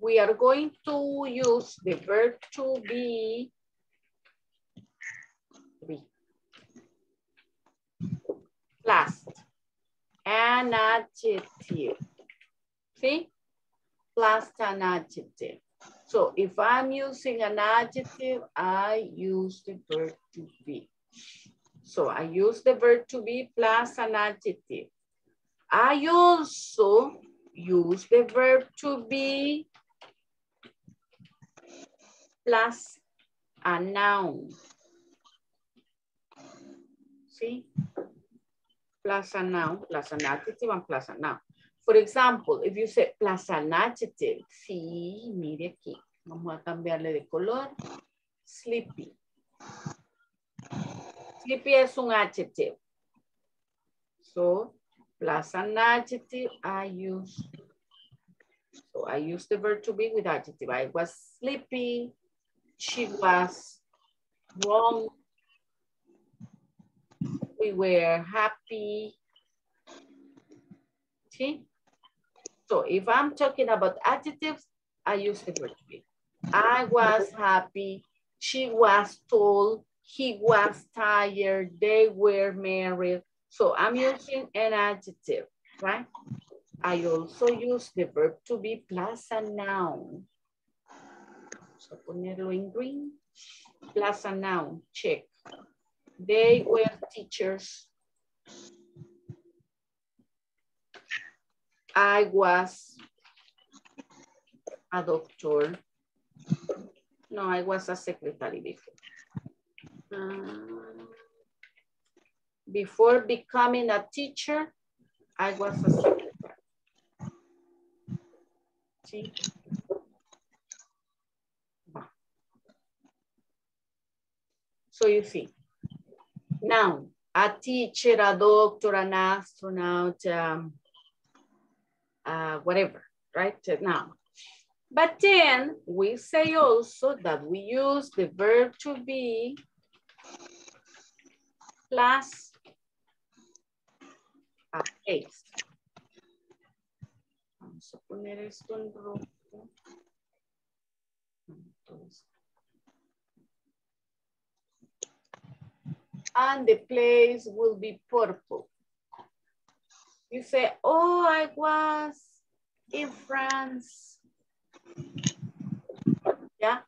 We are going to use the verb to be. be plus an adjective. See? Plus an adjective. So if I'm using an adjective, I use the verb to be. So I use the verb to be plus an adjective. I also use the verb to be plus a noun. See? Plus a noun, plus an adjective, and plus a noun. For example, if you say plus an adjective, sí, mire aquí, vamos a cambiarle de color. Sleepy. Sleepy es un adjective. So, plus an adjective, I use, so I use the verb to be with adjective. I was sleepy, she was wrong, we were happy. See? So if I'm talking about adjectives, I use the verb to be. I was happy, she was tall, he was tired, they were married. So I'm using an adjective, right? I also use the verb to be plus a noun. Vamos ponerlo en green. Plus a noun, check. They were teachers. I was a doctor. No, I was a secretary before. Um, before becoming a teacher, I was a secretary. Va. So you see, now, a teacher, a doctor, an astronaut, um, uh, whatever, right? Now, But then we say also that we use the verb to be plus a case. Vamos a poner esto en rojo. Entonces, and the place will be purple. You say, oh, I was in France. Yeah,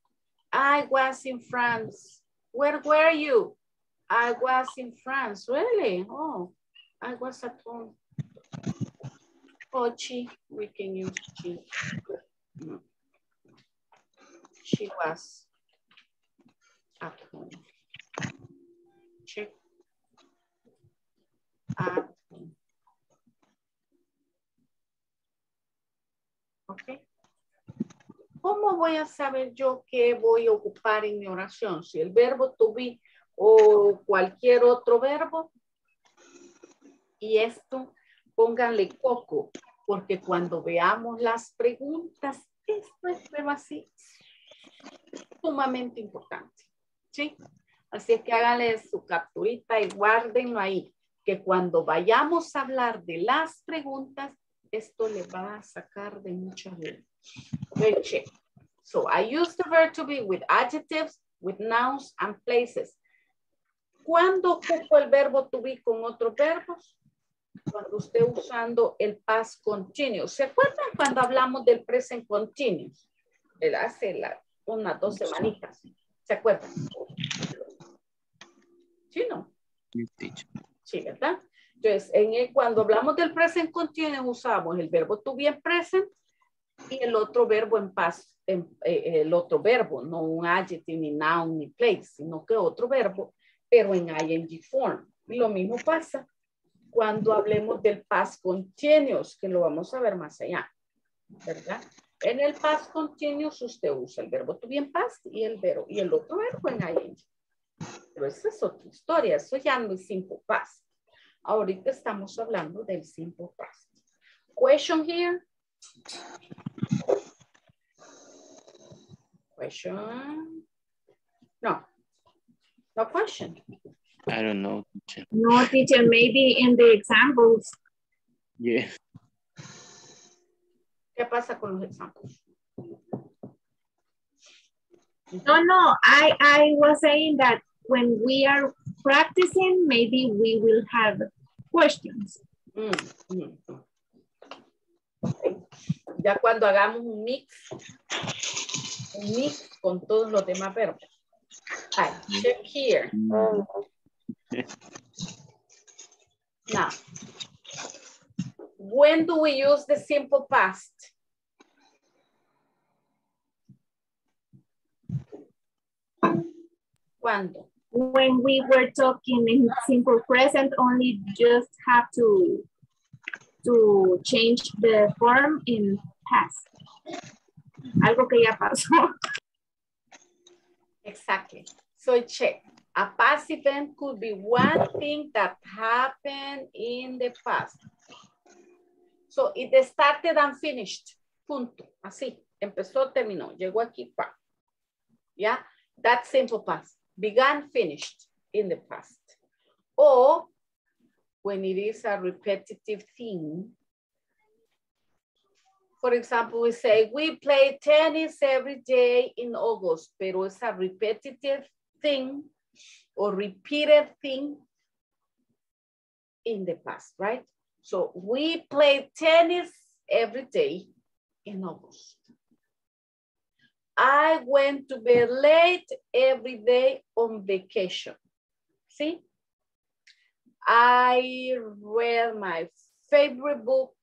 I was in France. Where were you? I was in France. Really? Oh, I was at home. Oh, she, we can use she. She was at home. Ok. ¿Cómo voy a saber yo qué voy a ocupar en mi oración? Si el verbo to be o cualquier otro verbo. Y esto, pónganle coco, porque cuando veamos las preguntas, esto es pero así sumamente importante. ¿Sí? Así es que háganle su capturita y guárdenlo ahí, que cuando vayamos a hablar de las preguntas, esto le va a sacar de mucha check. So I use the verb to be with adjectives, with nouns and places. ¿Cuándo ocupo el verbo to be con otros verbos? Cuando esté usando el past continuous. ¿Se acuerdan cuando hablamos del present continuous? El hace la, unas dos semanitas. ¿Se acuerdan? ¿Sí no? Sí, ¿verdad? Entonces, cuando hablamos del present continuous usamos el verbo to be en present y el otro verbo en past, eh, el otro verbo, no un adjective, ni noun, ni place, sino que otro verbo, pero en ing form. Lo mismo pasa cuando hablemos del past continuous, que lo vamos a ver más allá, ¿verdad? En el past continuous usted usa el verbo to be en past y el verbo y el otro verbo en ing. Pero esa es otra historia, eso ya no es simple past. Ahorita estamos hablando del simple past. Question here. Question. No. No question. I don't know. teacher. No, teacher, maybe in the examples. Yeah. ¿Qué pasa con los examples? No, no, I, I was saying that when we are practicing, maybe we will have questions. Mm, mm. Ok. Ya cuando hagamos un mix, un mix con todos los demás verbos. Right, check here. Now, when do we use the simple past? ¿Cuándo? When we were talking in simple present, only just have to to change the form in past. Algo que ya pasó. Exactly. So check. A past event could be one thing that happened in the past. So it started and finished. Punto. Así. Empezó, terminó. Llegó aquí. Pa. Yeah. That's simple past. Began, finished in the past. Or when it is a repetitive thing. For example, we say, we play tennis every day in August, pero it's a repetitive thing or repeated thing in the past, right? So we play tennis every day in August. I went to bed late every day on vacation. See? I read my favorite book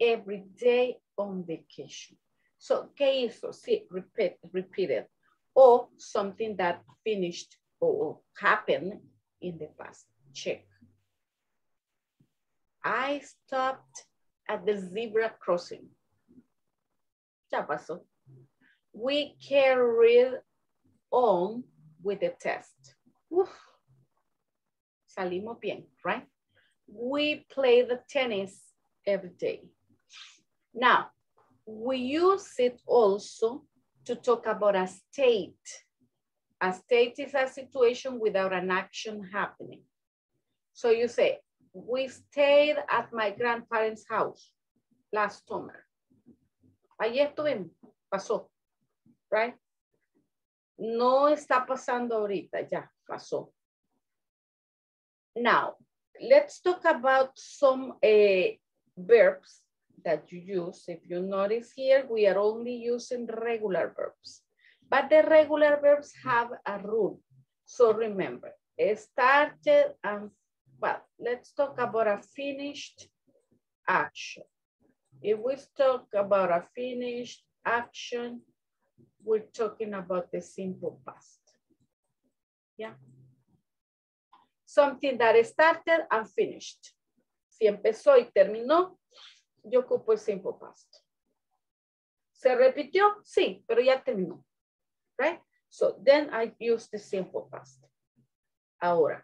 every day on vacation. So, ¿qué hizo? Sí, repeat, repeated. Or something that finished or happened in the past. Check. I stopped at the zebra crossing. Ya pasó. We carried on with the test. Uf. Salimos bien, right? We play the tennis every day. Now, we use it also to talk about a state. A state is a situation without an action happening. So you say, we stayed at my grandparents' house last summer. Allí estuvimos, pasó, right? No está pasando ahorita, ya pasó. Now, let's talk about some uh, verbs that you use. If you notice here, we are only using regular verbs. But the regular verbs have a rule. So remember, started and, well, let's talk about a finished action. If we talk about a finished action, we're talking about the simple past. Yeah. Something that started and finished. Si empezó y terminó, yo ocupo el simple past. ¿Se repitió? Sí, pero ya terminó. Right? So then I use the simple past. Ahora,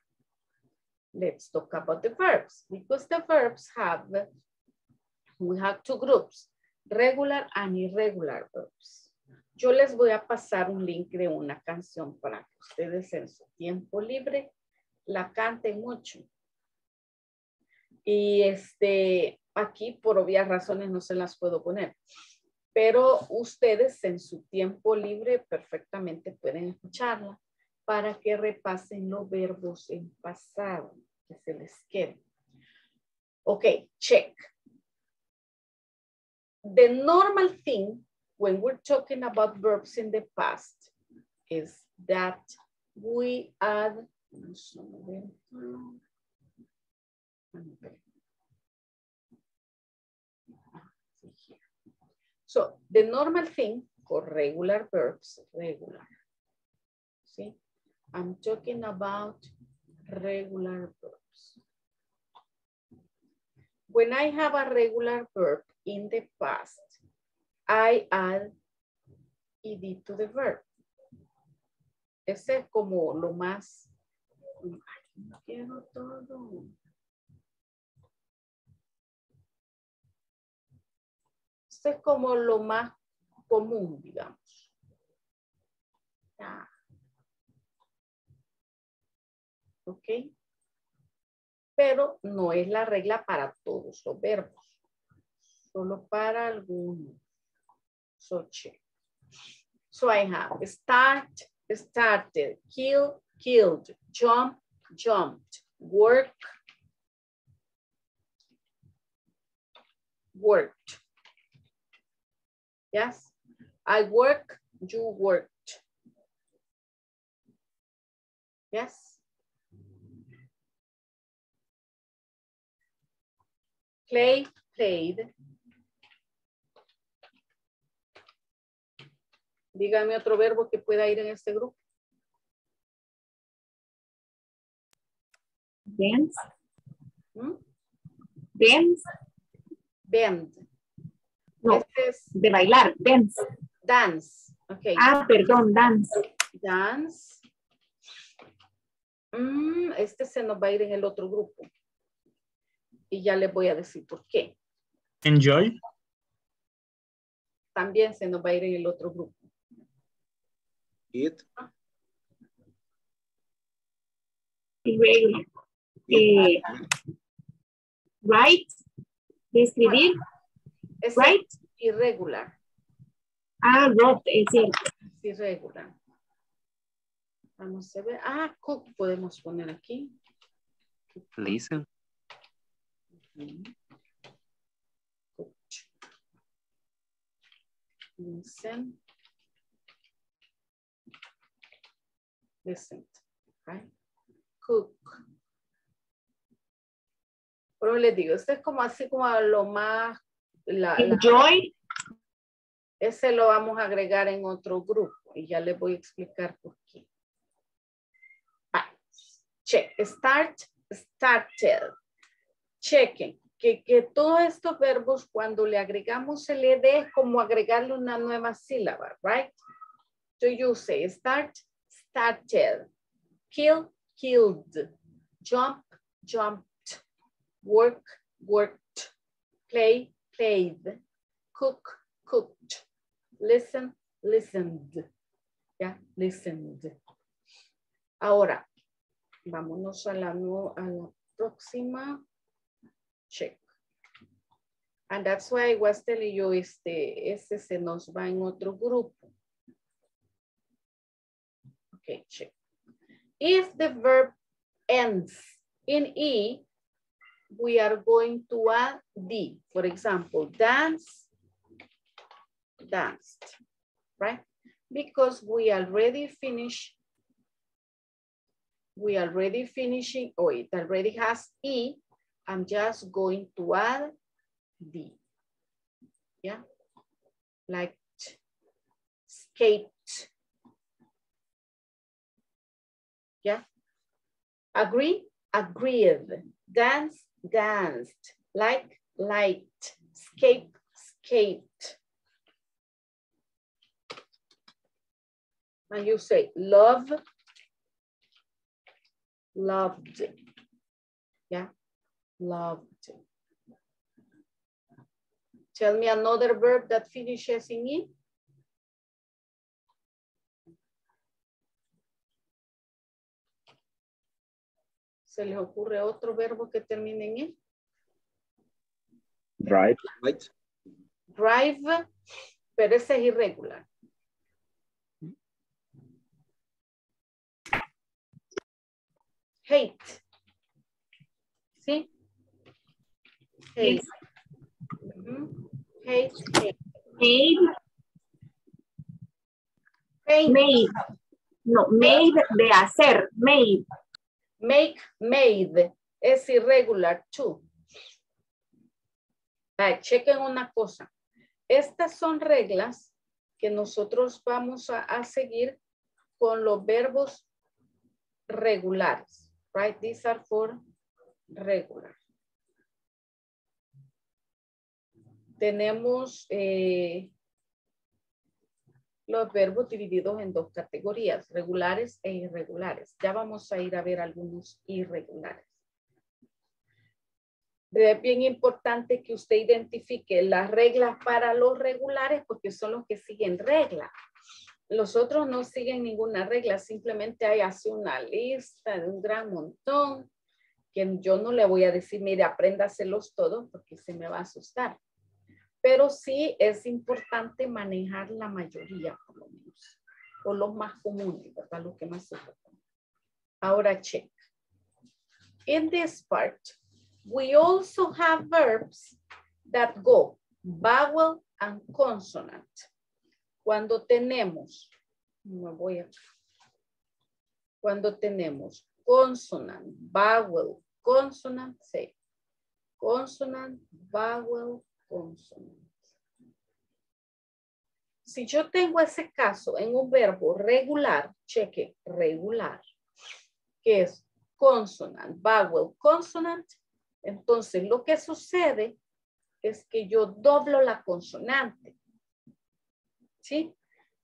let's talk about the verbs because the verbs have, we have two groups, regular and irregular verbs. Yo les voy a pasar un link de una canción para que ustedes en su tiempo libre la canten mucho. Y este, aquí por obvias razones no se las puedo poner. Pero ustedes en su tiempo libre perfectamente pueden escucharla para que repasen los verbos en pasado que se les quede. Ok, check. The normal thing when we're talking about verbs in the past is that we add So the normal thing for regular verbs, regular. See, I'm talking about regular verbs. When I have a regular verb in the past, I add ed to the verb. Ese es como lo más... Quiero todo. Esto es como lo más común, digamos. Ya. ¿Ok? Pero no es la regla para todos los verbos. Solo para algunos. So I have start, started, kill, killed, jump, jumped, work, worked. Yes, I work, you worked. Yes. Play, played. Dígame otro verbo que pueda ir en este grupo. Dance. ¿Mm? Dance. Bend. No, Este es de bailar. Dance. dance. Okay. Ah, perdón, dance. Dance. Mm, este se nos va a ir en el otro grupo. Y ya les voy a decir por qué. Enjoy. También se nos va a ir en el otro grupo. It, Irregular. Eh, right. De escribir. Es Right. irregular. Ah, not, es cierto. Irregular. Vamos a ver. Ah, cook podemos poner aquí. Listen. Ujú. Cooked. Listen. Listen. Right? Cook. Pero les digo, esto es como así como lo más... La, la- Enjoy. ese lo vamos a agregar en otro grupo y ya les voy a explicar por qué. Ah, check. Start, started. Chequen que, que todos estos verbos cuando le agregamos el ed es como agregarle una nueva sílaba, right? So you say start, started. Kill, killed. Jump, jumped. Work, worked. Play, played. Cook, cooked. Listen, listened. Ya, listened. Ahora, vámonos a la, a la próxima. Check. And that's why I was telling you, este, este se nos va en otro grupo. Okay, check. If the verb ends in E, we are going to add D. For example, dance, danced, right? Because we already finished, we already finishing, or it already has E, I'm just going to add D. Yeah, like skate. Yeah, agree, agreed, dance, danced, like, liked, skate, skate. And you say love, loved. Yeah, loved. Tell me another verb that finishes in E. ¿Se les ocurre otro verbo que termine en E? Drive. Right. Drive, pero ese es irregular. Hate. ¿Sí? Hate. Hate, hate. Made. No, made de hacer, made. Make, made. Es irregular too. Right, chequen una cosa. Estas son reglas que nosotros vamos a, a seguir con los verbos regulares. Right, these are for regular. Tenemos eh, los verbos divididos en dos categorías, regulares e irregulares. Ya vamos a ir a ver algunos irregulares. Es bien importante que usted identifique las reglas para los regulares porque son los que siguen regla. Los otros no siguen ninguna regla, simplemente hay así una lista de un gran montón que yo no le voy a decir, mire, apréndaselos todos porque se me va a asustar. Pero sí es importante manejar la mayoría, por lo menos, o los más comunes, ¿verdad? Los que más se tocan. Ahora, check. In this part, we also have verbs that go vowel and consonant. Cuando tenemos, me voy a, cuando tenemos consonant, vowel, consonant, say, consonant, vowel, consonant. Si yo tengo ese caso en un verbo regular, cheque, regular, que es consonant, vowel, consonant, entonces lo que sucede es que yo doblo la consonante. ¿Sí?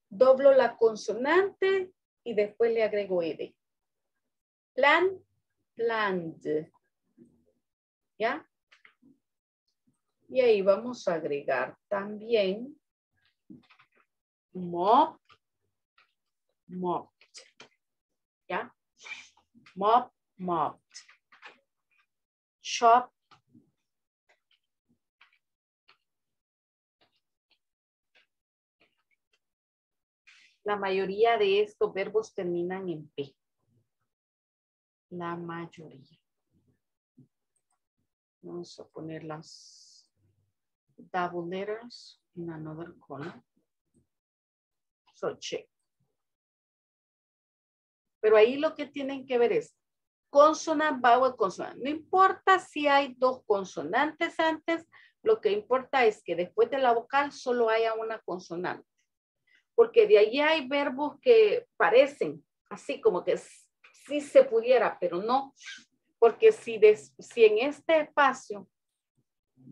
Doblo la consonante y después le agrego ed. Plan, planned. ¿Ya? Y ahí vamos a agregar también mop, mopped. ¿Ya? Mop, mopped. Shop, La mayoría de estos verbos terminan en P. La mayoría. Vamos a poner las double letters in another column. So check. Pero ahí lo que tienen que ver es consonant, vowel, consonant. No importa si hay dos consonantes antes, lo que importa es que después de la vocal solo haya una consonante porque de allí hay verbos que parecen así como que sí se pudiera, pero no, porque si, si en este espacio,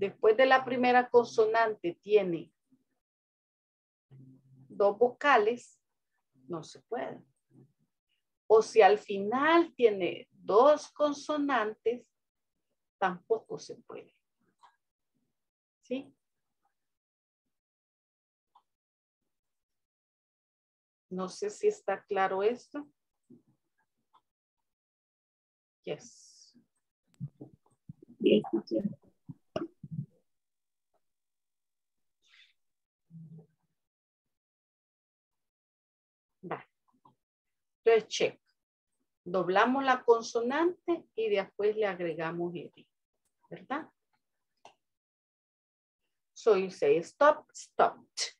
después de la primera consonante tiene dos vocales, no se puede. O si al final tiene dos consonantes, tampoco se puede. ¿Sí? No sé si está claro esto. Yes. Yes. Va. Entonces, check. Doblamos la consonante y después le agregamos I, ¿verdad? So you say stop, stopped.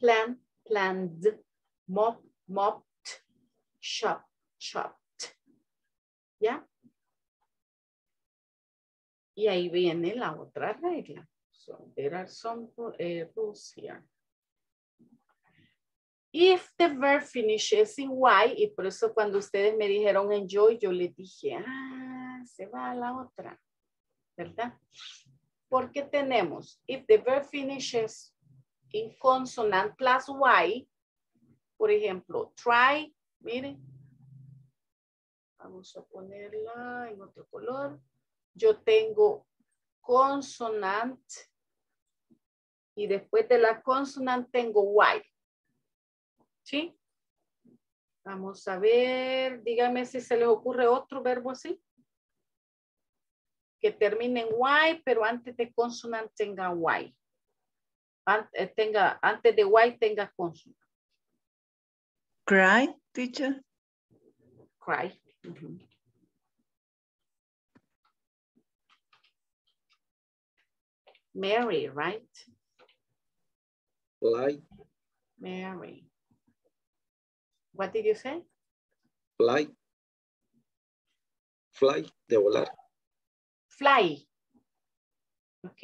Plan, planned. Mop, mopped. Shop, chopped. ¿Ya? Y ahí viene la otra regla. So there are some uh, here. If the verb finishes in Y, y por eso cuando ustedes me dijeron enjoy, yo les dije, ah, se va a la otra, ¿verdad? Porque tenemos, if the verb finishes in consonant plus Y, por ejemplo, try, miren, vamos a ponerla en otro color. Yo tengo consonant y después de la consonant tengo Y. ¿Sí? Vamos a ver, dígame si se les ocurre otro verbo así. Que termine en Y, pero antes de consonant tenga Y. Antes, tenga, antes de Y tenga consonant. Cry, teacher. Cry. Uh -huh. Mary, right? Fly, Mary. What did you say? fly. Fly, de volar. Fly. Ok.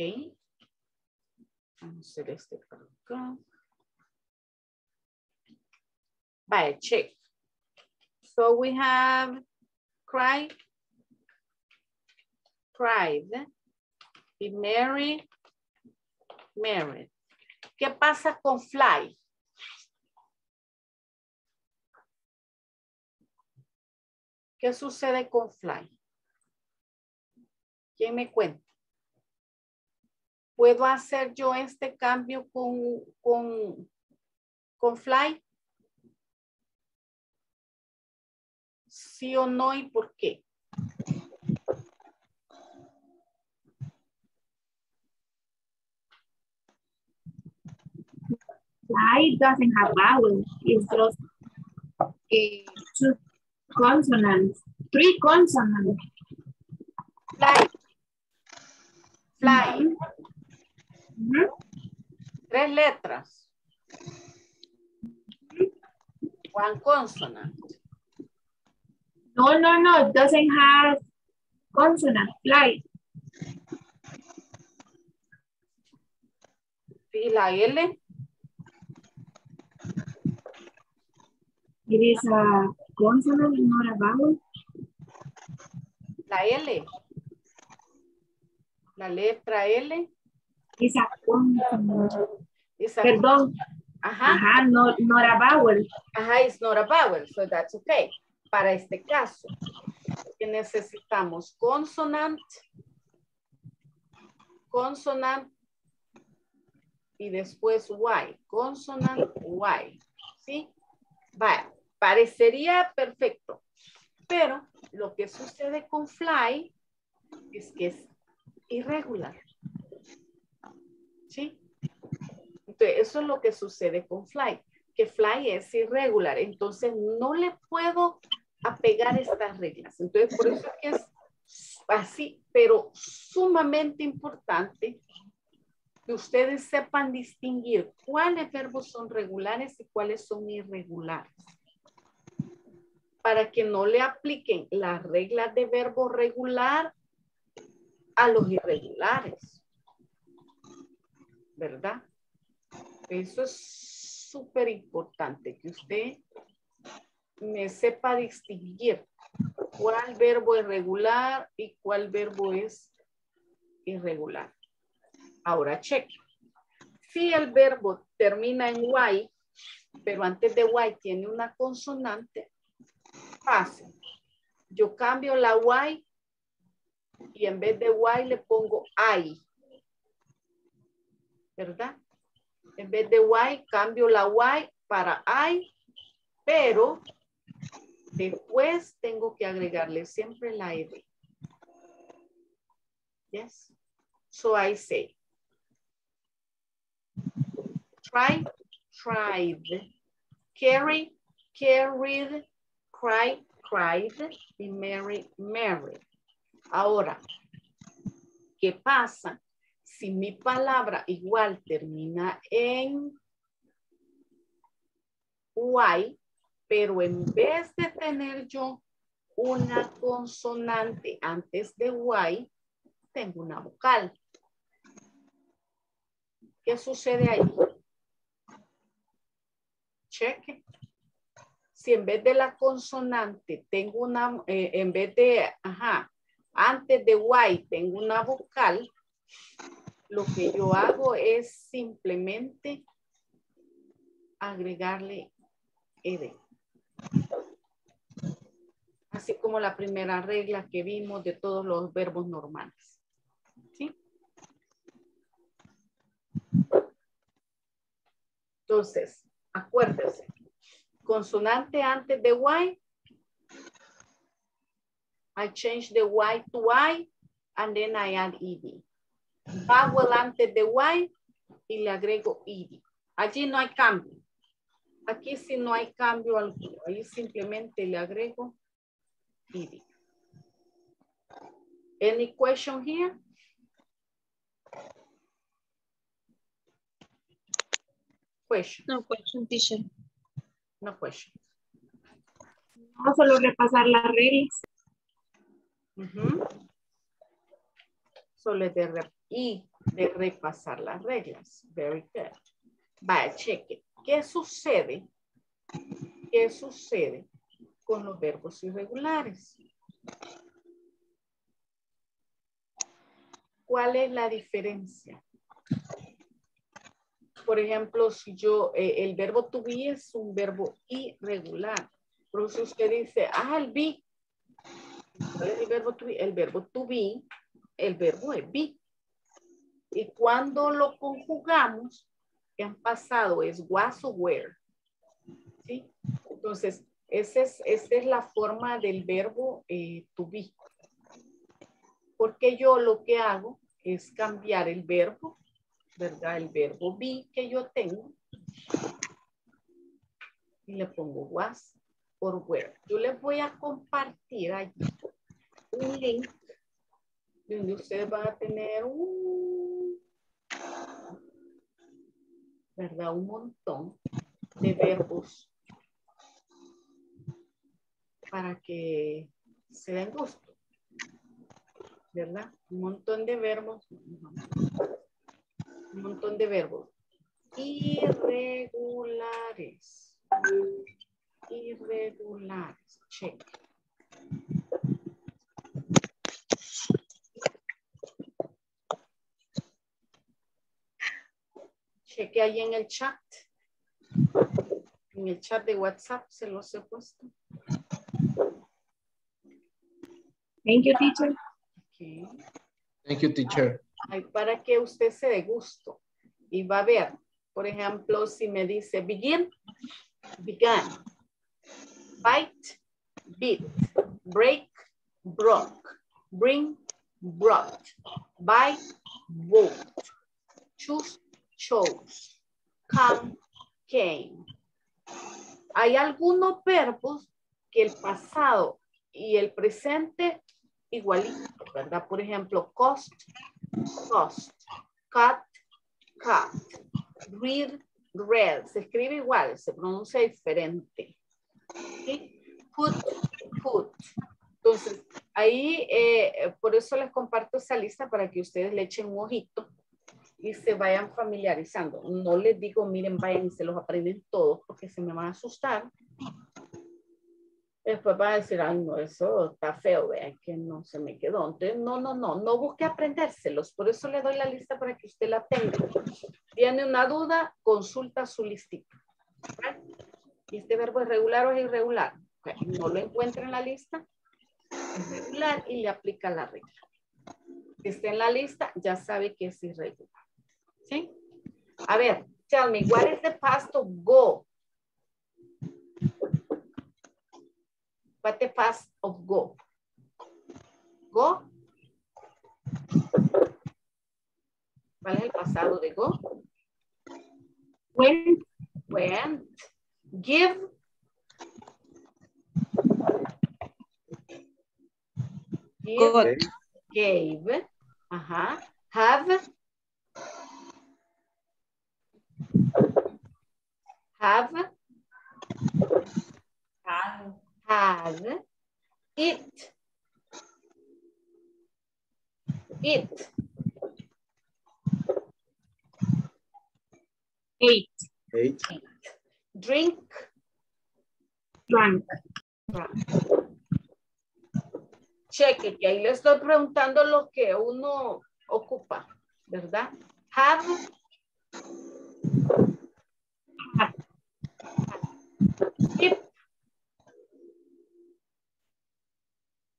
Vamos a hacer este para acá. Vaya, check. So we have cry, cried, be Mary, married. ¿Qué pasa con fly? ¿Qué sucede con fly? ¿Quién me cuenta? ¿Puedo hacer yo este cambio con, con, con fly? ¿Sí o no y por qué? Fly doesn't have vowels. It's just two consonants, three consonants. Fly. Fly. Mm -hmm. Tres letras. One consonant. No, no, no. It doesn't have consonant. Fly. ¿Y la L? It is a consonant, not a vowel. La L. La letra L. It's a consonant. It's a Perdón. Ajá. Ajá, no, not a vowel. Ajá, it's not a vowel, so that's okay. Para este caso, que necesitamos consonant, consonant y después Y. Consonant, Y. ¿Sí? Vale, parecería perfecto. Pero lo que sucede con fly es que es irregular. ¿Sí? Entonces, eso es lo que sucede con fly, que fly es irregular. Entonces, no le puedo apegar estas reglas. Entonces, por eso es que es así, pero sumamente importante que ustedes sepan distinguir cuáles verbos son regulares y cuáles son irregulares. Para que no le apliquen las reglas de verbo regular a los irregulares. ¿Verdad? Eso es súper importante, que usted me sepa distinguir cuál verbo es regular y cuál verbo es irregular. Ahora, cheque. Si el verbo termina en Y, pero antes de Y tiene una consonante, Yo cambio la Y y en vez de Y le pongo I. ¿Verdad? En vez de Y, cambio la Y para I Pero después tengo que agregarle siempre la ed. Yes. So I say, try, tried, carry, carried, cry, cried y marry, married. Ahora, ¿qué pasa? Si mi palabra igual termina en Y, pero en vez de tener yo una consonante antes de Y, tengo una vocal. ¿Qué sucede ahí? Cheque. Si en vez de la consonante tengo una, eh, en vez de, ajá, antes de Y tengo una vocal, lo que yo hago es simplemente agregarle ed. Así como la primera regla que vimos de todos los verbos normales. ¿Sí? Entonces, acuérdense, consonante antes de Y, I change the Y to I, and then I add ED. Vowel antes de Y, y le agrego ED. Allí no hay cambio. Aquí sí no hay cambio alguno. Ahí simplemente le agrego ED. Any question here? Question. No question, teacher. No question. No solo repasar las reglas. Ujú. Solo de re- y de repasar las reglas. Very good. Vaya, cheque. ¿Qué sucede? ¿Qué sucede con los verbos irregulares? ¿Cuál es la diferencia? Por ejemplo, si yo, eh, el verbo to be es un verbo irregular. Por eso usted dice, ah, el be. ¿Cuál es el verbo to be? El verbo to be, el verbo es be. Y cuando lo conjugamos, en pasado es was o were. ¿Sí? Entonces, esa es, esa es la forma del verbo eh, to be. Porque yo lo que hago es cambiar el verbo, ¿verdad? El verbo be que yo tengo. Y le pongo was por where. Yo les voy a compartir allí un link donde ustedes van a tener un, ¿verdad? Un montón de verbos para que se den gusto. ¿Verdad? Un montón de verbos. Un montón de verbos. Irregulares. Irregulares. Check. Cheque ahí en el chat. En el chat de WhatsApp se los he puesto. Thank you, teacher. Ok. Thank you, teacher. Para que usted se dé gusto. Y va a ver, por ejemplo, si me dice begin, began. Bite, beat. Break, broke. Bring, brought. Buy, bought. Choose, chose. Come, came. Hay algunos verbos que el pasado y el presente igualito, ¿verdad? Por ejemplo, cost, cost, cut, cut, read, read. Se escribe igual, se pronuncia diferente. ¿Sí? Put, put. Entonces, ahí, eh, por eso les comparto esa lista para que ustedes le echen un ojito y se vayan familiarizando. No les digo, miren, vayan y se los aprenden todos porque se me van a asustar. Después van a decir, ay, no, eso está feo, vean que no se me quedó. Entonces, no, no, no, no busque aprendérselos. Por eso le doy la lista para que usted la tenga. Tiene una duda, consulta su listita. ¿Y este verbo es regular o irregular? No lo encuentra en la lista, es regular y le aplica la regla. Si está en la lista, ya sabe que es irregular. ¿Sí? A ver, tell me, what is the past of go? What the past of go? Go. ¿Cuál es el pasado de go? Went. Went. Give. Give. Got. Gave. Ajá. Have. Have. Had. It. It. Eight. Eight. Drink. Drank. Cheque, que ahí le estoy preguntando lo que uno ocupa, ¿verdad? Have.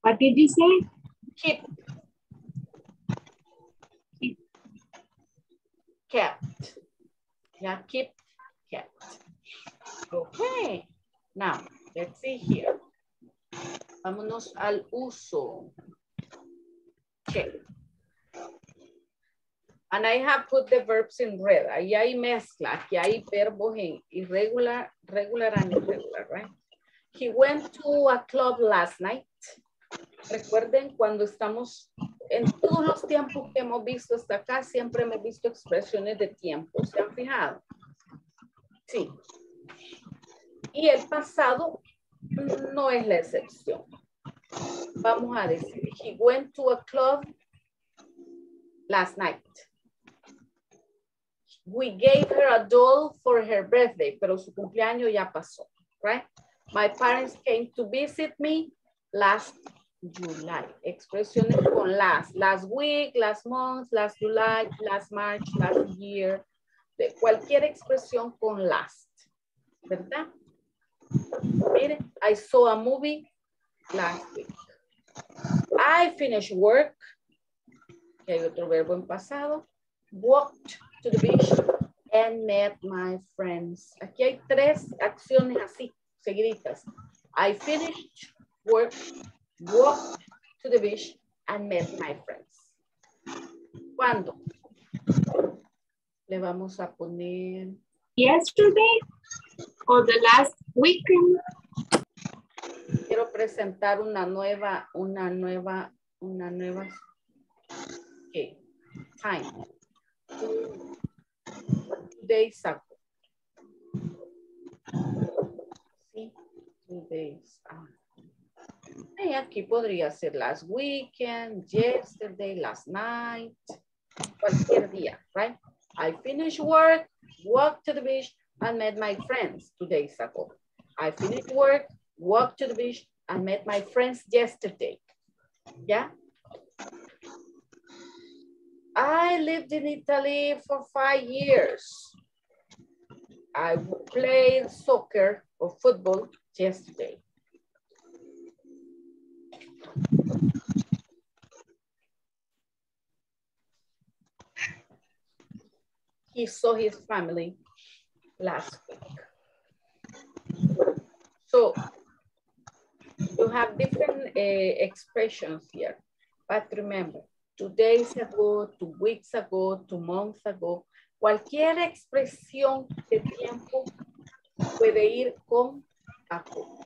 What did you say? Keep. Kept. Yeah, keep, kept. Okay. Now, let's see here. Vámonos al uso. Okay. And I have put the verbs in red. Ahí hay mezcla. Aquí hay verbos en irregular, regular and irregular, right? He went to a club last night. Recuerden cuando estamos en todos los tiempos que hemos visto hasta acá, siempre hemos visto expresiones de tiempo. ¿Se han fijado? Sí. Y el pasado no es la excepción. Vamos a decir, he went to a club last night. We gave her a doll for her birthday, pero su cumpleaños ya pasó, right? My parents came to visit me last July. Expresiones con last. Last week, last month, last July, last March, last year. De cualquier expresión con last. ¿Verdad? Miren, I saw a movie last week. I finished work. Que hay otro verbo en pasado. Walked to the beach and met my friends. Aquí hay tres acciones así, seguiditas. I finished work, walked to the beach and met my friends. ¿Cuándo? Le vamos a poner... Yesterday or the last weekend. Quiero presentar una nueva, una nueva, una nueva... Okay. Time. Two days ago. Sí, two days ago. Y aquí podría ser last weekend, yesterday, last night, cualquier día, right? I finished work, walked to the beach, and met my friends two days ago. I finished work, walked to the beach, and met my friends yesterday. Yeah? I lived in Italy for five years. I played soccer or football yesterday. He saw his family last week. So you have different uh, expressions here, but remember, two days ago, two weeks ago, two months ago, cualquier expresión de tiempo puede ir con ago.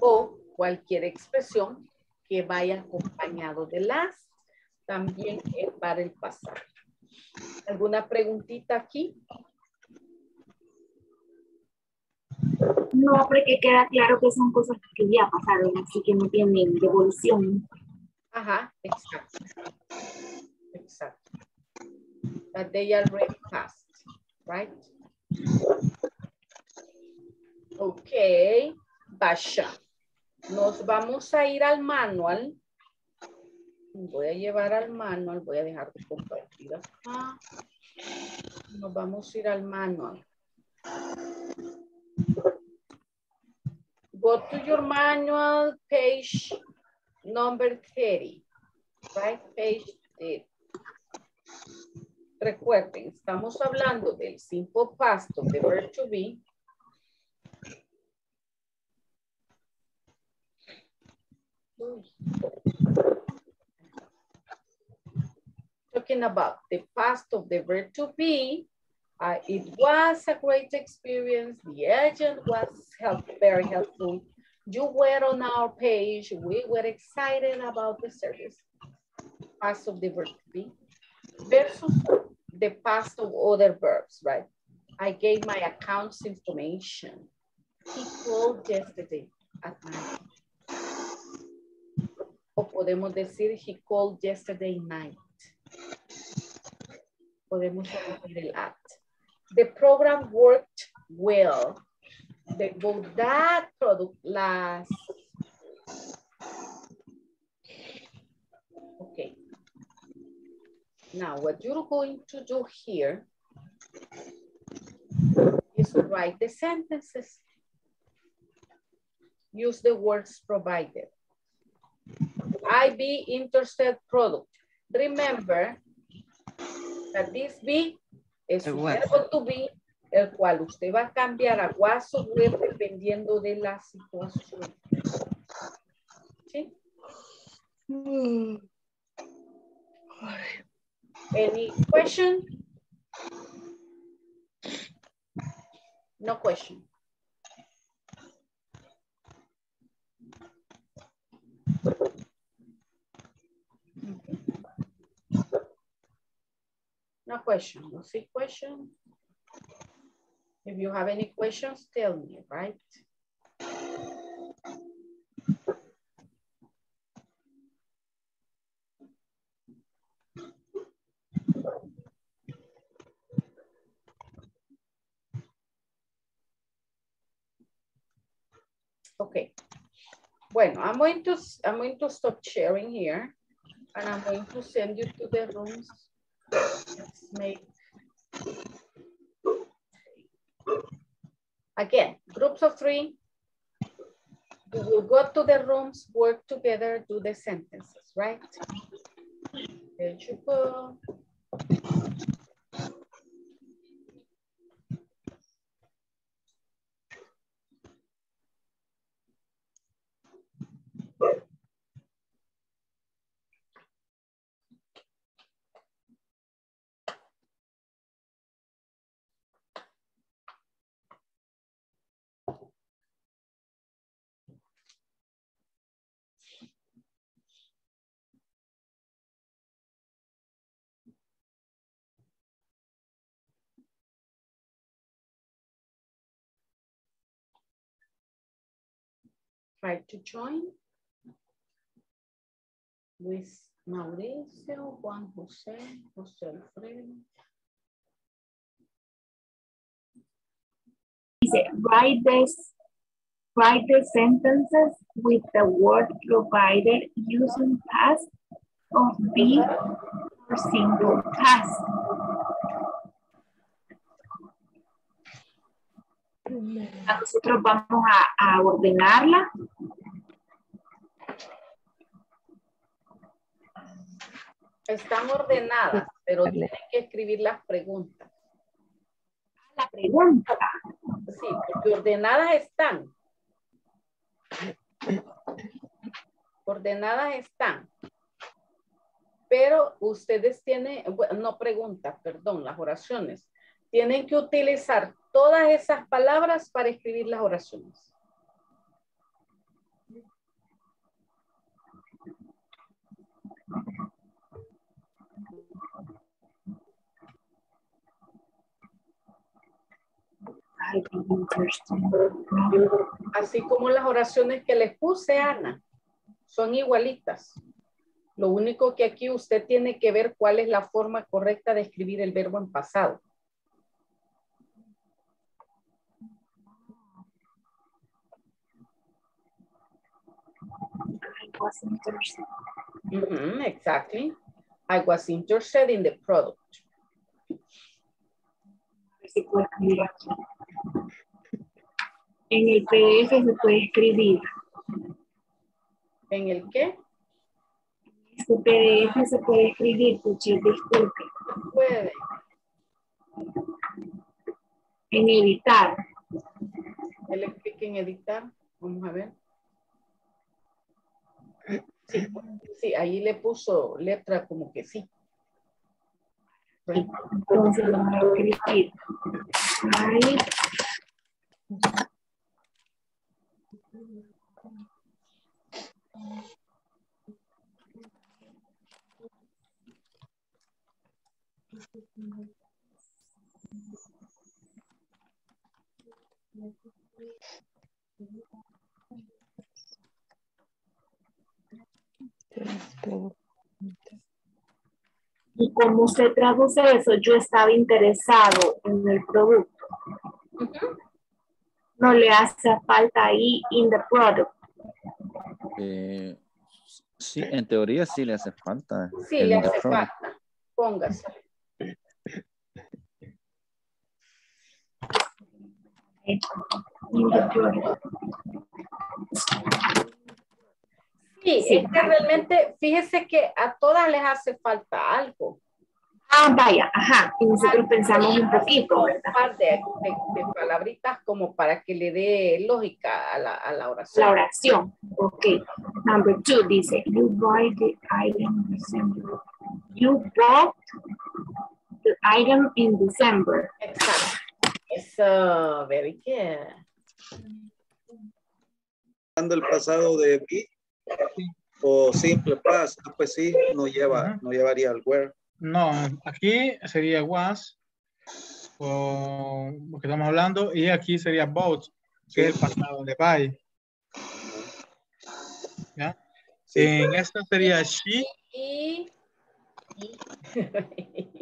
O cualquier expresión que vaya acompañado de las, también es para el pasado. ¿Alguna preguntita aquí? No, porque queda claro que son cosas que ya pasaron, así que no tienen devolución. Ajá, exacto. Exacto. That they already passed, right? Ok, Basha. Nos vamos a ir al manual. Voy a llevar al manual, voy a dejar de compartir acá. Nos vamos a ir al manual. Go to your manual, page number 30, right? Page 30. Recuerden, estamos hablando del simple past of the verb to be. Talking about the past of the verb to be, uh, it was a great experience. The agent was help, very helpful. You were on our page. We were excited about the service. Past of the verb to be versus the past of other verbs, right? I gave my accounts information. He called yesterday at night. O podemos decir, he called yesterday night. Podemos el at. The program worked well. The, that product. Okay. Now, what you're going to do here is write the sentences. Use the words provided. I be interested product. Remember that this be es un verbo to be, el cual usted va a cambiar a was o were dependiendo de la situación. ¿Sí? Any question? No question. No question, no see question. If you have any questions, tell me, right? Okay. Bueno, I'm going to I'm going to stop sharing here and I'm going to send you to the rooms. Make again groups of three. You will go to the rooms, work together, do the sentences, right? There you go. Try to join. Luis Mauricio, Juan José, José Alfredo. Write this, write the sentences with the word provided using past of be or single past. Nosotros vamos a, a ordenarla. Están ordenadas, pero tienen que escribir las preguntas. La pregunta. Sí, porque ordenadas están. Ordenadas están. Pero ustedes tienen, bueno, no preguntas, perdón, las oraciones. Tienen que utilizar todas esas palabras para escribir las oraciones. Así como las oraciones que les puse, Ana, son igualitas. Lo único que aquí usted tiene que ver cuál es la forma correcta de escribir el verbo en pasado. I was interested. Exactly. I was interested in the product. En el PDF se puede escribir. ¿En el qué? Este PDF se puede escribir, Puchi, disculpe. Puede. En editar. Él clic en editar. Vamos a ver. Sí, sí, ahí le puso letra como que sí. Y cómo se traduce eso, yo estaba interesado en el producto. No le hace falta ahí in the product. Eh, sí, en teoría sí le hace falta. Sí, le in the hace product. falta. Póngase. In the product. Sí, Sí. es que realmente, fíjese que a todas les hace falta algo. Ah, vaya, ajá. Y nosotros pensamos un poquito, Un ¿verdad? par de, de- de palabritas como para que le dé lógica a la, a la oración. La oración. Ok. Number two dice, you buy the item in December. You bought the item in December. Exacto. Eso, very good. El pasado de be o simple past, ah, pues sí, no lleva, no llevaría el where. No, aquí sería was, o lo que estamos hablando, y aquí sería both, que es el pasado de buy. ¿Ya? En esta sería she Y,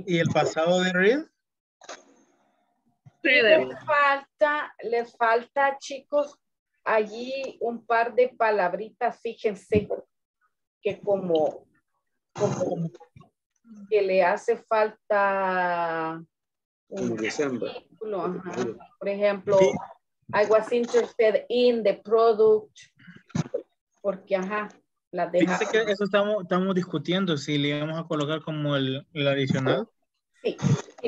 y el pasado de read. les falta, les falta, chicos, allí un par de palabritas, fíjense, que como, como que le hace falta un artículo, ajá. Por ejemplo, I was interested in the product, porque ajá, la deja. Fíjate que eso estamos, estamos discutiendo si le íbamos a colocar como el, el adicional Sí.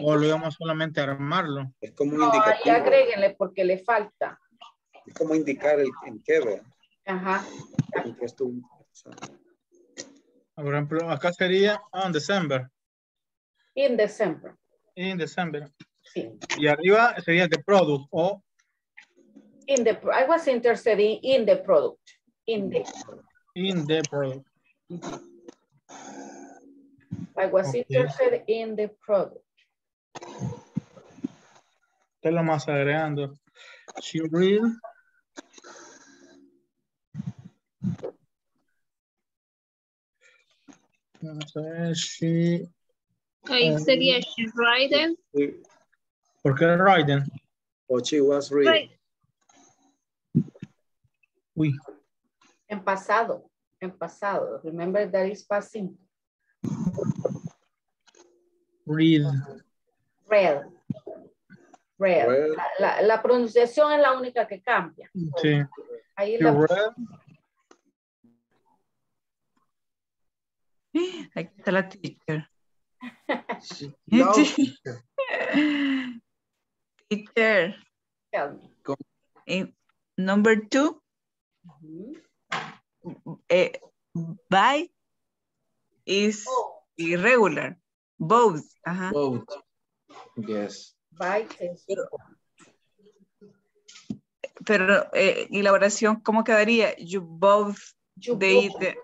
o lo íbamos solamente a armarlo. Es como un No, ahí indicativo. agréguenle porque le falta. Es como indicar el en qué, ¿verdad? Ajá. En qué estuvo. o sea, Por ejemplo, acá sería on December. In December. In December. Sí. Y arriba sería the product o In the, I was interested in, in the product. In the, in the product. I was Okay. interested in the product. Es lo más agregando. She read. Vamos a ver, she. Ahí Ah. sería she's riding. ¿Por qué riding? O she was reading. Right. Uy, En pasado. En pasado. Remember that is past simple. read. Read. Read. La, la- la pronunciación es la única que cambia. Sí. Ahí la, read. Aquí está la teacher. No. teacher. in number two, eh, by is Oh, irregular. Both. Ajá. Both. Yes. bite is- Pero, eh, ¿y la oración cómo quedaría? You both You they, the,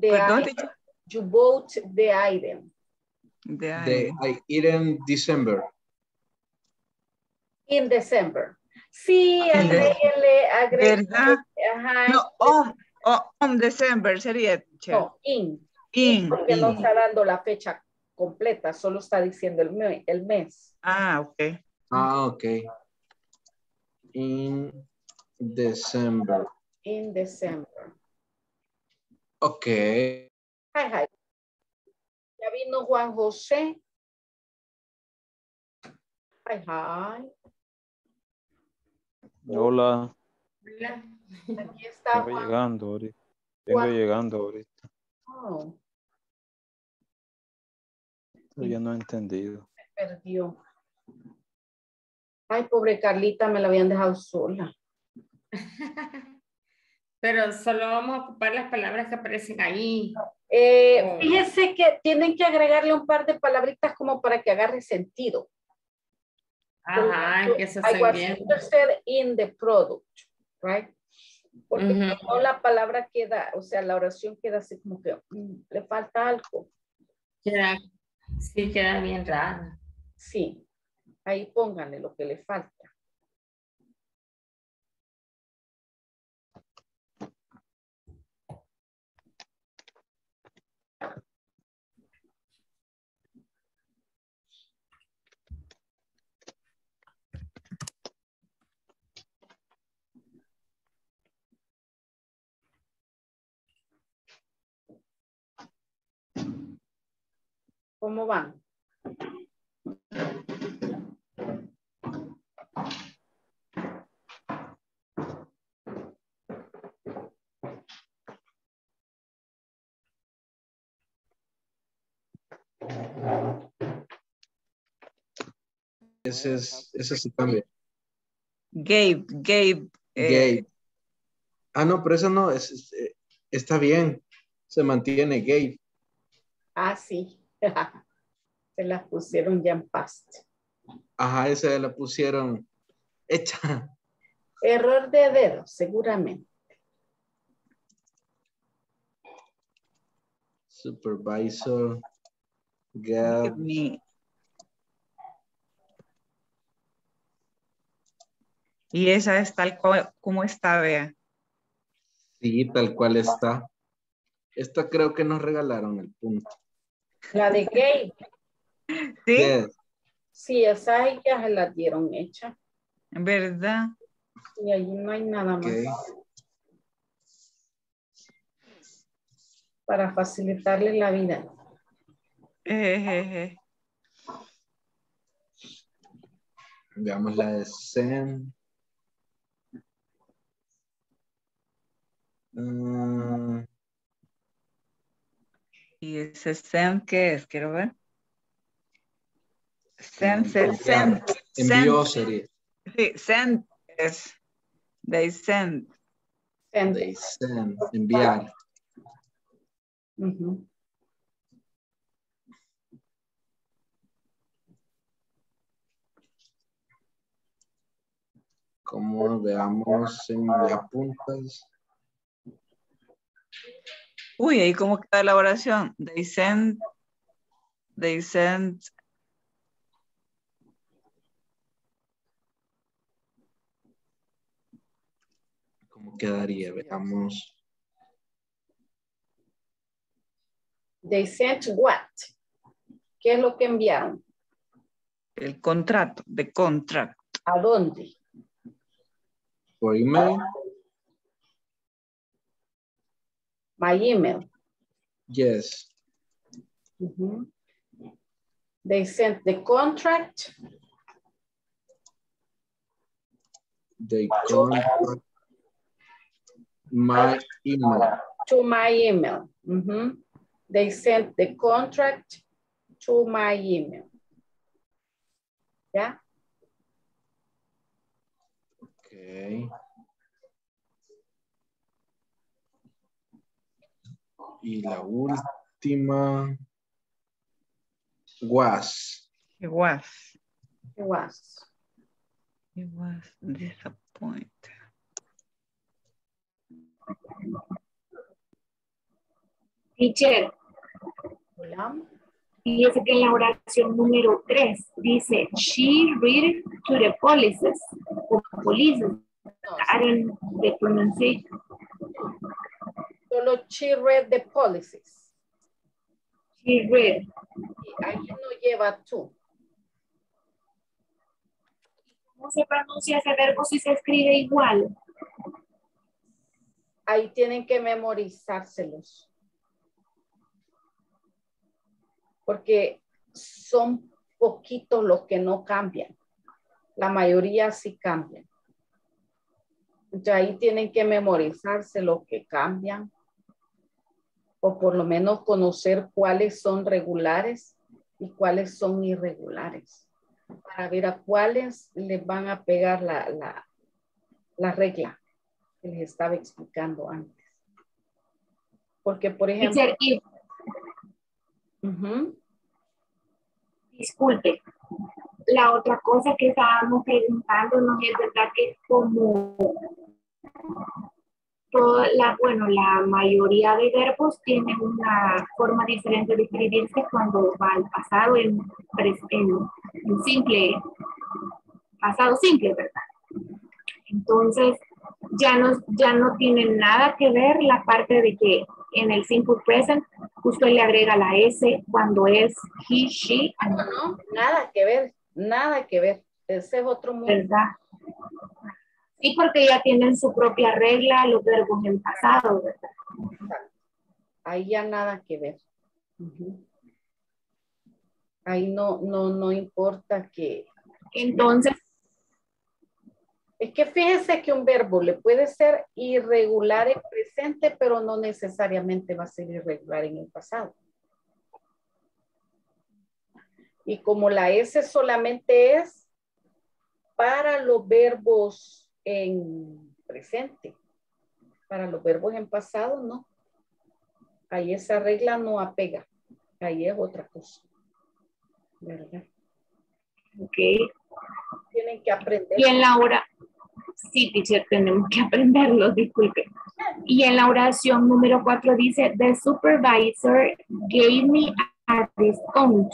the perdón, item. You bought the item. The item. I eat in December. In December. Sí, the- agréguenle, agréguenle. ¿Verdad? Ajá. No, on, on, on December sería. No, in. In, Porque no in. está dando la fecha completa, solo está diciendo el, me- el mes. Ah, ok. Ah, okay. In December. In December. Okay. Hi, hi. Ya vino Juan José. Hi, hi. Hola, Aquí está vengo Juan. llegando ahorita. Vengo Juan. llegando ahorita. Oh, Todavía no he entendido. se perdió. Ay, pobre Carlita, me la habían dejado sola. Pero solo vamos a ocupar las palabras que aparecen ahí. Eh, Oh. Fíjese que tienen que agregarle un par de palabritas como para que agarre sentido. Ajá, que eso I was viendo. interested in the product, right? Porque Ujú. si no la palabra queda, o sea, la oración queda así como que mm, le falta algo. Queda, sí, queda bien raro. Sí, ahí pónganle lo que le falta. ¿Cómo van? Ese es, ese sí cambia. Gabe, Gabe. eh, Gabe. Ah, no, pero eso no, es, es- eh, está bien. Se mantiene Gabe. Ah, sí. Se las pusieron ya en past. Ajá, esa la pusieron hecha. Error de dedo, seguramente. Supervisor. Gab. me- Y esa es tal cual como está, vea. Sí, tal cual está. Esta creo que nos regalaron el punto. La de gay, ¿Sí? Yes. sí, esa ahí ya se la dieron hecha. ¿Verdad? Y ahí no hay nada más. Para facilitarle la vida. Ejeje. Veamos la de Zen. Mm, ¿Y ese send qué es? Quiero ver. Send, Mm, send, send. envió Send. sería. Sí, send es. They send. Send. They send, enviar. Ujú. Como veamos en mis apuntes. Uy, ahí cómo queda la oración. They send. They send. ¿Cómo quedaría? Veamos. They sent what? ¿Qué es lo que enviaron? El contrato, de contract. ¿A dónde? Por email. My email. Yes. Ujú. They sent the contract They contact my email. to my email. Ujú. They sent the contract to my email. Yeah. Ok. Y la última. Was. It was. It was. It was disappointed. Teacher, Hola. fíjese que en la oración número 3 dice, she read to the policies, o polices, I don't the pronunciation. Solo she read the policies. She read. Y ahí no lleva tú. ¿Cómo se pronuncia ese verbo si se escribe igual? Ahí tienen que memorizárselos. Porque son poquitos los que no cambian. La mayoría sí cambian. Entonces ahí tienen que memorizarse los que cambian o por lo menos conocer cuáles son regulares y cuáles son irregulares para ver a cuáles les van a pegar la, la, la regla. que les estaba explicando antes. Porque, por ejemplo... Y- Ujú. disculpe, la otra cosa que estábamos preguntándonos es verdad que como toda la, bueno, la mayoría de verbos tienen una forma diferente de escribirse cuando va al pasado en, en, en simple, pasado simple, ¿verdad? Entonces, ya no, ya no tiene nada que ver la parte de que en el simple present usted le agrega la S cuando es he, she, No, no, nada que ver, nada que ver. Ese es otro mundo. ¿verdad? Sí, porque ya tienen su propia regla los verbos en pasado, ¿verdad? Ahí ya nada que ver. Ahí no, no, no importa que. Entonces. Es que fíjese que un verbo le puede ser irregular en presente, pero no necesariamente va a ser irregular en el pasado. Y como la S solamente es para los verbos en presente, para los verbos en pasado, no. Ahí esa regla no apega. Ahí es otra cosa. ¿Verdad? Ok. Tienen que aprender. Y en la hora, sí, teacher, tenemos que aprenderlo, disculpe. Y en la oración número cuatro dice, the supervisor gave me a discount.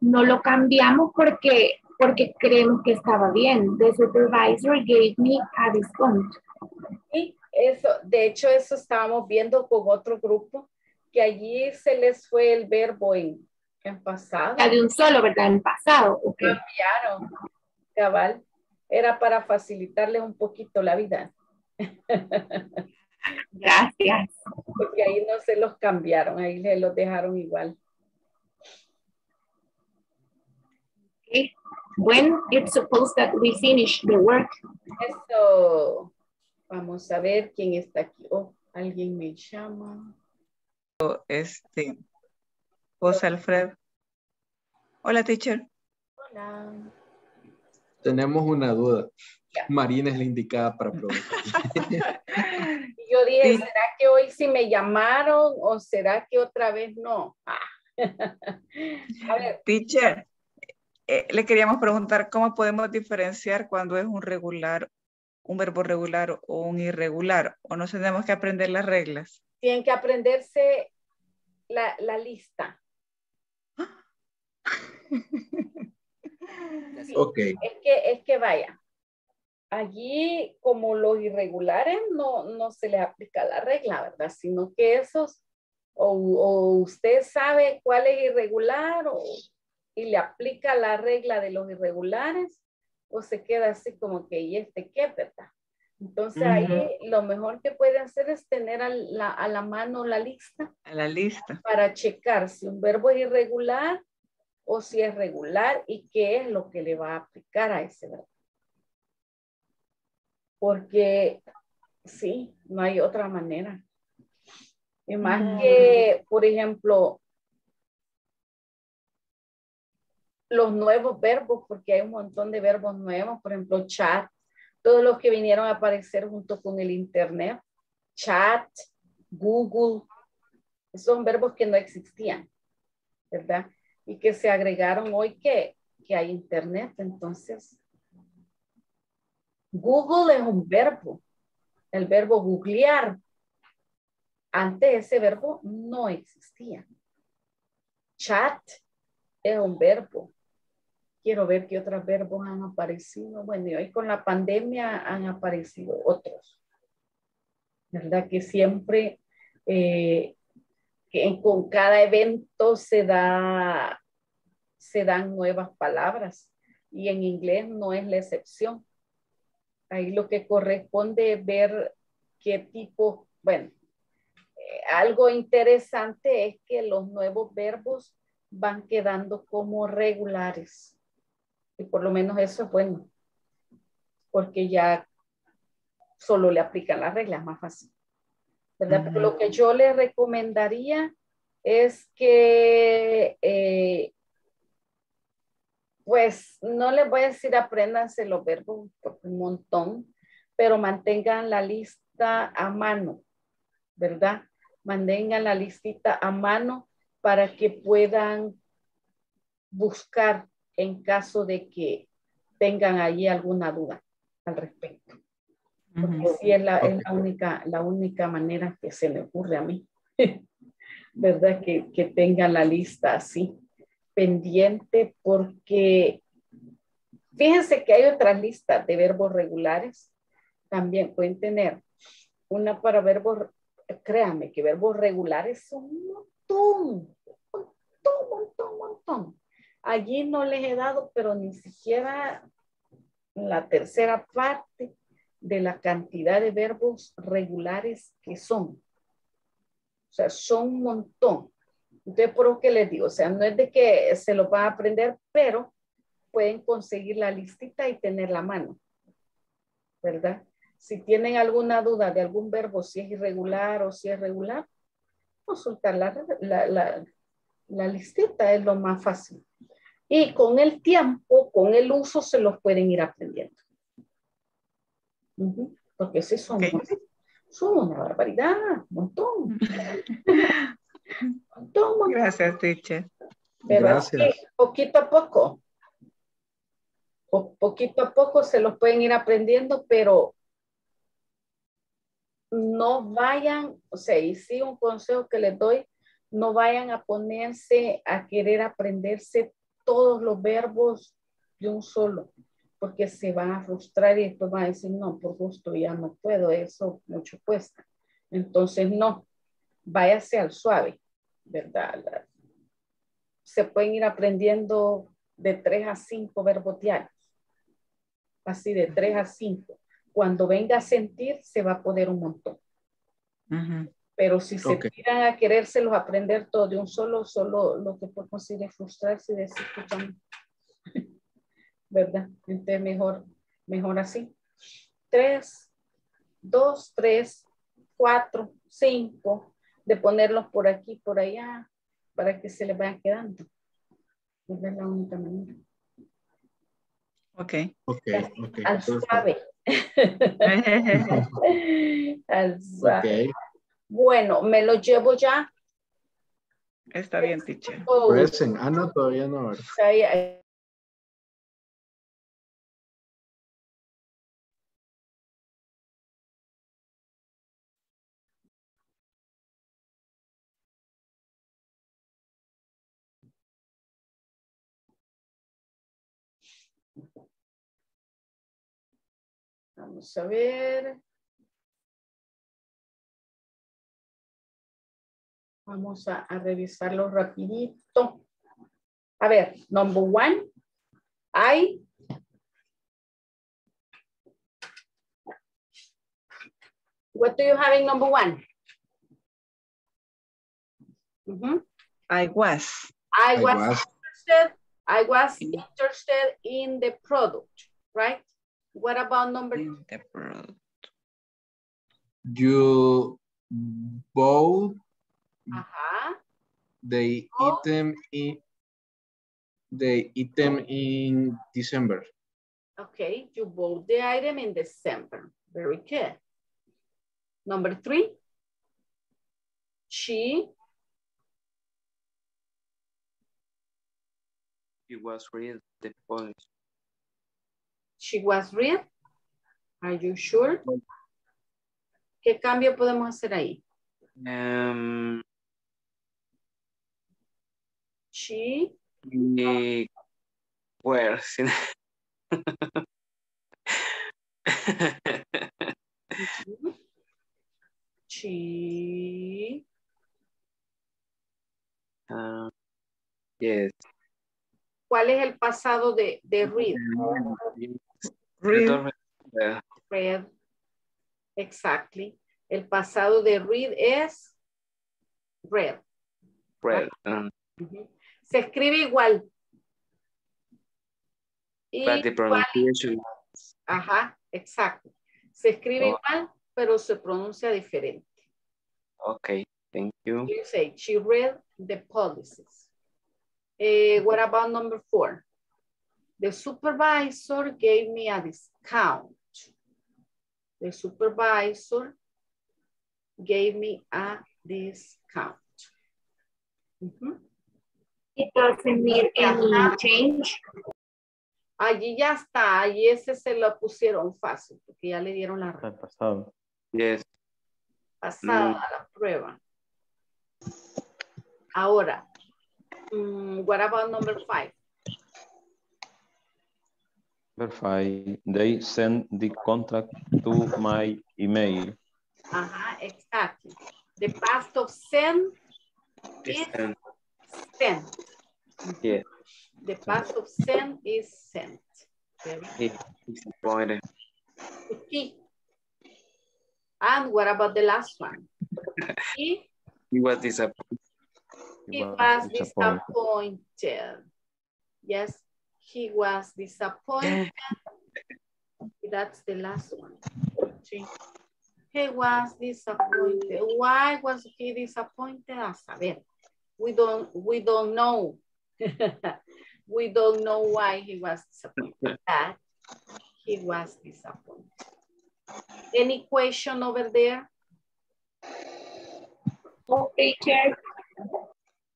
No lo cambiamos porque, porque creemos que estaba bien. The supervisor gave me a discount. Sí, eso, de hecho, eso estábamos viendo con otro grupo, que allí se les fue el verbo en, en pasado. Ya de un solo, ¿verdad? En pasado. ok. Cambiaron, cabal. Era para facilitarles un poquito la vida. Gracias. Porque ahí no se los cambiaron, ahí se los dejaron igual. Okay. When it's supposed that we finish the work. Eso. Vamos a ver quién está aquí. Oh, alguien me llama. Este, José Alfredo. Hola, teacher. Hola. Tenemos una duda. Marina es la indicada para preguntar. Yo dije, ¿será que hoy sí me llamaron o será que otra vez no? Ah. A ver, Teacher, eh, le queríamos preguntar cómo podemos diferenciar cuando es un regular, un verbo regular o un irregular, o no tenemos que aprender las reglas. tienen que aprenderse la, la lista. Ok. Es que, es que vaya, allí como los irregulares no, no se les aplica la regla, ¿verdad? Sino que esos, o, o usted sabe cuál es irregular o, y le aplica la regla de los irregulares, o se queda así como que, ¿y este qué, verdad? Entonces ahí lo mejor que puede hacer es tener a la, a la mano la lista A la lista. para checar si un verbo es irregular o si es regular y qué es lo que le va a aplicar a ese verbo. Porque sí, no hay otra manera. Y más que, por ejemplo, los nuevos verbos, porque hay un montón de verbos nuevos, por ejemplo, chat, todos los que vinieron a aparecer junto con el Internet, chat, Google, son verbos que no existían, ¿verdad? Y que se agregaron hoy que, que hay Internet, entonces. Google es un verbo, el verbo googlear. Antes ese verbo no existía. Chat es un verbo. Quiero ver qué otros verbos han aparecido. Bueno, y hoy con la pandemia han aparecido otros. ¿Verdad? Que siempre eh, que con cada evento se da se dan nuevas palabras y en inglés no es la excepción. Ahí lo que corresponde es ver qué tipo, bueno, eh, algo interesante es que los nuevos verbos van quedando como regulares. Y por lo menos eso es bueno, porque ya solo le aplican las reglas más fácil. ¿verdad? Pero lo que yo le recomendaría es que, eh, pues, no les voy a decir apréndanse los verbos, un montón, pero mantengan la lista a mano, ¿verdad? Mantengan la listita a mano para que puedan buscar en caso de que tengan allí alguna duda al respecto. Porque sí es la, es la única, la única manera que se me ocurre a mí, ¿verdad? Que, que tengan la lista así pendiente porque fíjense que hay otras listas de verbos regulares. También pueden tener una para verbos, créanme que verbos regulares son un montón, un montón, montón, montón. Allí no les he dado, pero ni siquiera la tercera parte de la cantidad de verbos regulares que son. O sea, son un montón. Entonces, por lo que les digo, o sea, no es de que se lo van a aprender, pero pueden conseguir la listita y tener la mano, ¿verdad? Si tienen alguna duda de algún verbo, si es irregular o si es regular, consultar la, la, la, listita es lo más fácil. Y con el tiempo, con el uso, se los pueden ir aprendiendo. Porque sí son, son una barbaridad, un montón. Gracias, teacher. Gracias. poquito a poco. poquito a poco se los pueden ir aprendiendo, pero no vayan, o sea, y sí un consejo que les doy, no vayan a ponerse a querer aprenderse todos los verbos de un solo, porque se van a frustrar y después van a decir, no, por gusto ya no puedo, eso mucho cuesta. Entonces, no, váyase al suave, ¿verdad? Se pueden ir aprendiendo de tres a cinco verbos diarios, así de tres a cinco. Cuando venga a sentir, se va a poder un montón. Pero si se tiran a querérselos aprender todo de un solo, solo lo que puede conseguir es frustrarse y decir, ¿verdad? Entonces mejor, mejor así. Tres, dos, tres, cuatro, cinco, de ponerlos por aquí, por allá, para que se les vayan quedando. Esa es la única manera. Ok. Ok, ok. Al suave. Al suave. Bueno, me lo llevo ya. Está bien, teacher. Oh. Present. Ah, no, todavía no. Vamos a ver. Vamos a, a revisarlo rapidito. A ver, number one. I. What do you have in number one? Mm -hmm. I was. I was, I was interested. I was interested in the product, right? What about number two? The product. You bought uh -huh. the oh. item in the item in December. Okay, you bought the item in December. Very good. Number three. She. She was read the policy. She was read. Are you sure? ¿Qué cambio podemos hacer ahí? Um, she. Y, where? she. Uh, yes. ¿Cuál es el pasado de, de read? Read. Read. Exactly. El pasado de read es read. Read. Um, Se escribe igual. But the pronunciation. Ajá, exacto. Se escribe Oh. igual, pero se pronuncia diferente. Okay, thank you. You say, she read the policies. Eh, what about number four? The supervisor gave me a discount. The supervisor gave me a discount. It doesn't need any change. Allí ya está, allí ese se lo pusieron fácil, porque ya le dieron la Está pasado. Yes. pasada Mm. a la prueba. Ahora, mm, what about number five? Number five, they send the contract to my email. Ajá, exactly. The past of send is. Sent. Yeah. The past of send is sent. He disappointed. And what about the last one? He, He was disappointed. he was disappointed. Yes, he was disappointed. That's the last one. Sí. He was disappointed. Why was he disappointed? A saber. We don't, we don't know. we don't know why he was disappointed. But he was disappointed. Any question over there? No, teacher.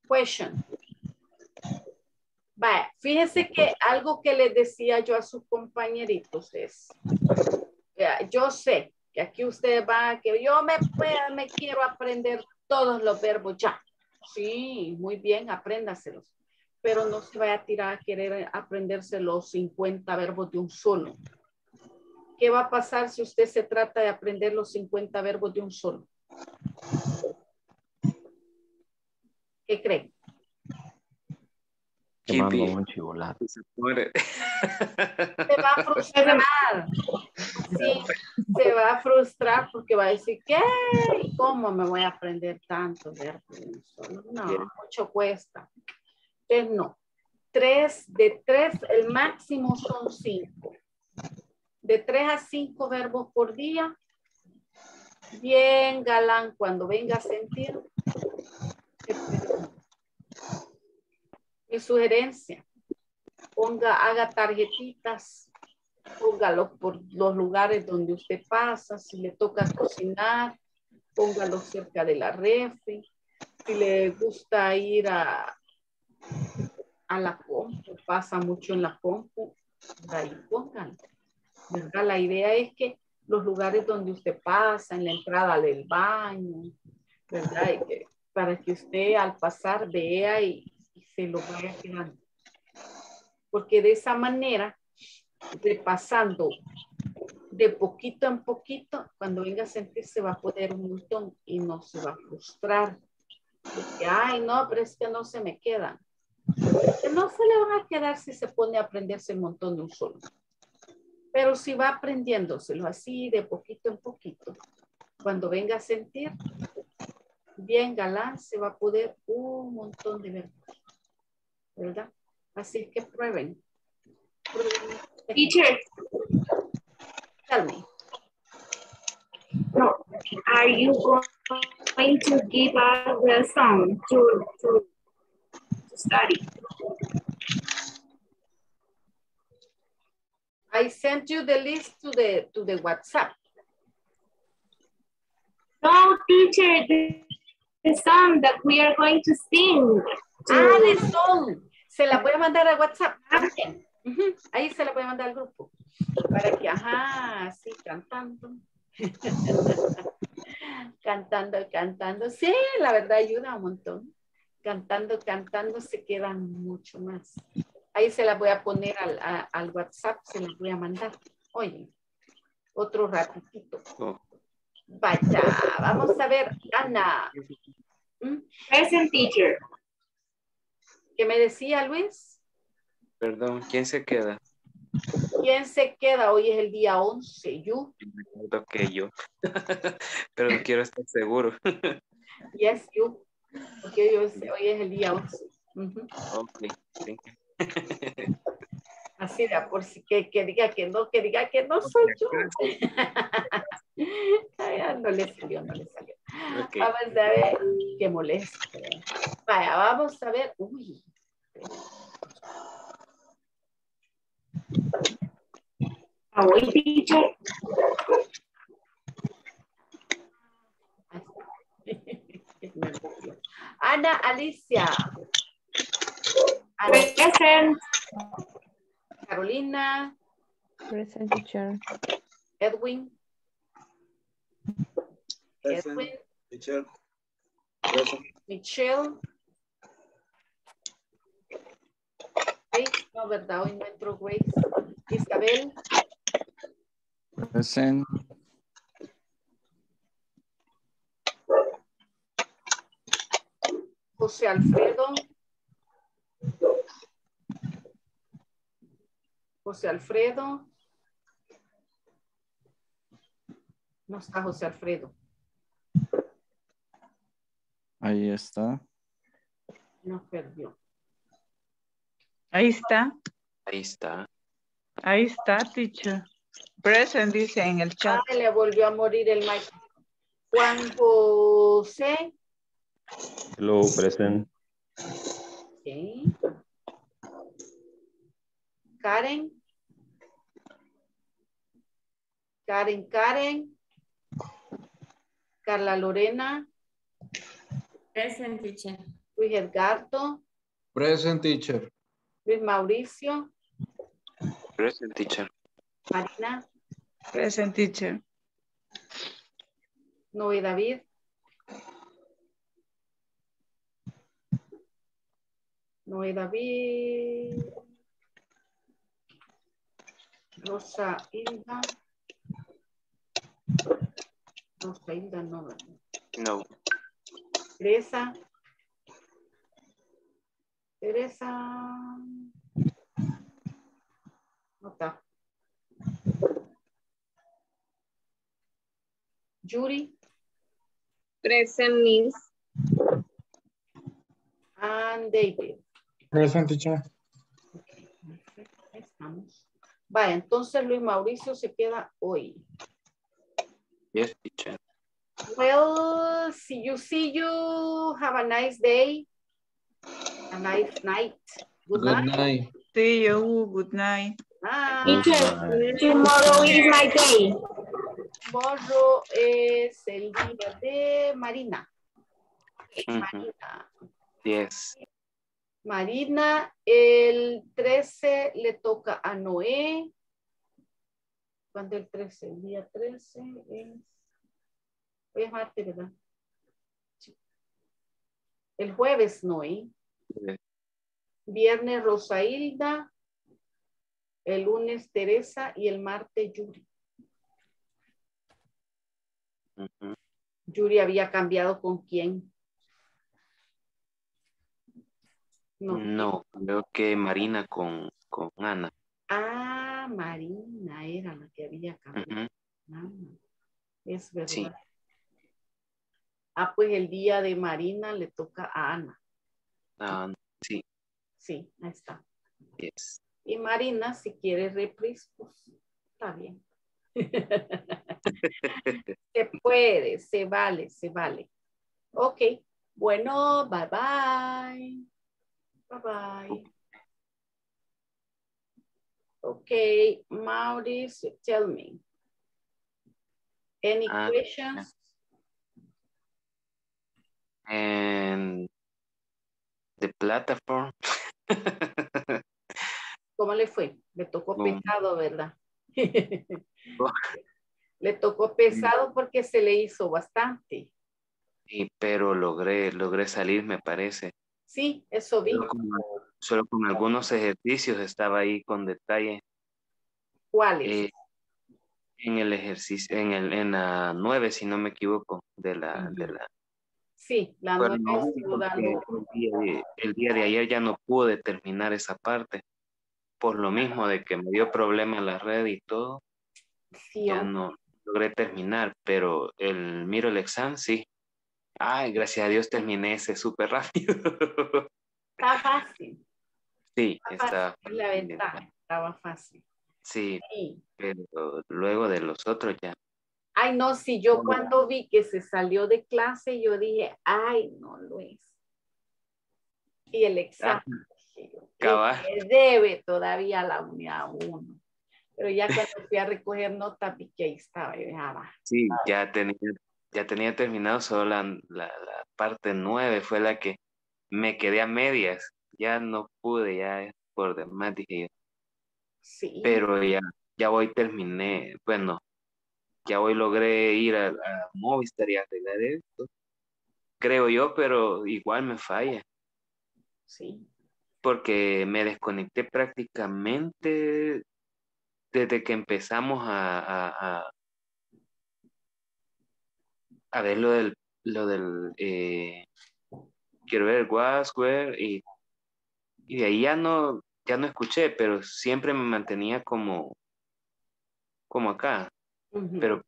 Question. Vaya, fíjese que algo que les decía yo a sus compañeritos es, yo sé que aquí ustedes van a que yo me, pueda- me quiero aprender todos los verbos ya. Sí, muy bien, apréndaselos. Pero no se vaya a tirar a querer aprenderse los 50 verbos de un solo. ¿Qué va a pasar si usted se trata de aprender los 50 verbos de un solo? ¿Qué creen? Quemando un chivolado. Disappointed. se va a frustrar. Sí, se va a frustrar porque va a decir, ¿qué? ¿Cómo me voy a aprender tanto? No, mucho cuesta. Entonces, no. Tres, de tres, el máximo son cinco. De tres a cinco verbos por día. Bien galán cuando venga a sentir. Mi sugerencia ponga, haga tarjetitas, póngalo por los lugares donde usted pasa, si le toca cocinar, póngalo cerca de la refri, si le gusta ir a, a la compu, pasa mucho en la compu, ahí póngalo. La idea es que los lugares donde usted pasa, en la entrada del baño, ¿verdad? Y que- para que usted al pasar vea y se lo vaya quedando porque de esa manera, repasando de poquito en poquito, cuando venga a sentirse va a poder un montón y no se va a frustrar. Porque, ay, no, pero es que no se me quedan. Que no se le van a quedar si se pone a aprenderse un montón de un solo. Pero si va aprendiéndoselo así de poquito en poquito, cuando venga a sentir bien galán, se va a poder un montón de verbos. ¿Verdad? Así que prueben. Teacher, Tell me. no, are you going to give us the song to, to, to study? I sent you the list to the to the WhatsApp. No, teacher, the, the song that we are going to sing. Ah, the song. Se la voy a mandar a WhatsApp. también. Ujú, Ahí se la voy a mandar al grupo. Para que, ajá, sí, cantando. cantando, cantando. Sí, la verdad ayuda un montón. Cantando, cantando se quedan mucho más. Ahí se la voy a poner al, a- al WhatsApp, se la voy a mandar. Oye, otro ratitito. Oh. Vaya, vamos a ver, Ana. ¿Mm? Present teacher. ¿Qué me decía Luis? Perdón, ¿quién se queda? ¿Quién se queda? Hoy es el día 11. You. Recuerdo que yo. Pero no quiero estar seguro. Yes, you. Porque yo sé, hoy es el día 11. Ujú. Ok, sí. Así de por si que, que, diga que no, que diga que no soy yo. Ah, no le salió, no le salió. Vamos a ver, qué molesto. Vaya, vamos a ver. Uy. Ah, Voy. Ana Alicia. Present. Carolina, Present teacher. Edwin, Present. Edwin, Teacher. Present. Michelle. Grace, no, ¿verdad? Hoy no entró Grace. Isabel, Present. José Alfredo. José Alfredo. No está José Alfredo. Ahí está. No perdió. Ahí está. Ahí está. Ahí está, teacher. Present dice en el chat. Ah, le volvió a morir el mic. Juan José. Hello, present. Ok. Karen. Karen, Karen. Carla Lorena. Present teacher. Luis Edgardo. Present teacher. Luis Mauricio. Present teacher. Marina. Present teacher. Noé David. Noé David. Rosa Hilda. Rosa Hilda no. No. Teresa. Teresa. No está. Yuri. Present Miss. And David. Present teacher. Ahí estamos. Vaya, entonces Luis Mauricio se queda hoy. Yes, teacher. Well, see you, see you. Have a nice day. A nice night. Good, Good night. night. See you. Good night. Bye. Teacher, tomorrow is my day. Tomorrow es el día de Marina. Marina. Yes. Marina, el 13 le toca a Noé. ¿Cuándo el 13? El día 13 es... Hoy es martes, ¿verdad? Sí. El jueves Noé. Yes. Viernes Rosailda. El lunes Teresa y el martes Yuri. Yuri había cambiado con quién. No. No, creo que Marina con, con Ana. Ah, Marina era la que había cambiado. Es verdad. Sí. Ah, pues el día de Marina le toca a Ana. Ah, sí, Sí, ahí está. yes. Y Marina, si quiere reprise, pues está bien. se puede, se vale, se vale. Ok, bueno, bye bye. Bye bye. Okay, Maurice, tell me. Any Ah, questions? And the platform. ¿Cómo le fue? Le tocó pesado, ¿verdad? Oh. le tocó pesado porque se le hizo bastante. Sí, pero logré, logré salir, me parece. Sí, eso vi. Solo con algunos ejercicios estaba ahí con detalle. ¿Cuáles? Eh, en el ejercicio, en el, en la nueve, si no me equivoco, de la, de la. sí, la Bueno, nueva no, dando. el día, de, el día de ayer ya no pude terminar esa parte. Por lo mismo de que me dio problema la red y todo, Sí, ya hombre. no logré terminar, pero el miro el examen, sí. Ay, gracias a Dios terminé ese súper rápido. Está fácil. Sí, está. fácil, la ventaja. Estaba fácil. Sí, Sí. pero luego de los otros ya. Ay, no, si yo cuando vi que se salió de clase, yo dije, ay, no, Luis. Y el examen. dije yo, ¿qué Cabal. me debe todavía la unidad uno. Pero ya cuando fui a recoger notas, vi que ahí estaba. Yo dije, ah. Sí, ya tenía, ya tenía terminado solo la, la, la parte nueve fue la que me quedé a medias. Ya no pude, ya por demás dije yo. Sí. Pero ya, ya hoy terminé, bueno, ya hoy logré ir a, a Movistar y arreglar esto. Creo yo, pero igual me falla. Sí. Porque me desconecté prácticamente desde que empezamos a, a, a, a ver lo del, lo del eh, quiero ver el Wasware y, y de ahí ya no, ya no escuché, pero siempre me mantenía como, como acá. Ujú. Pero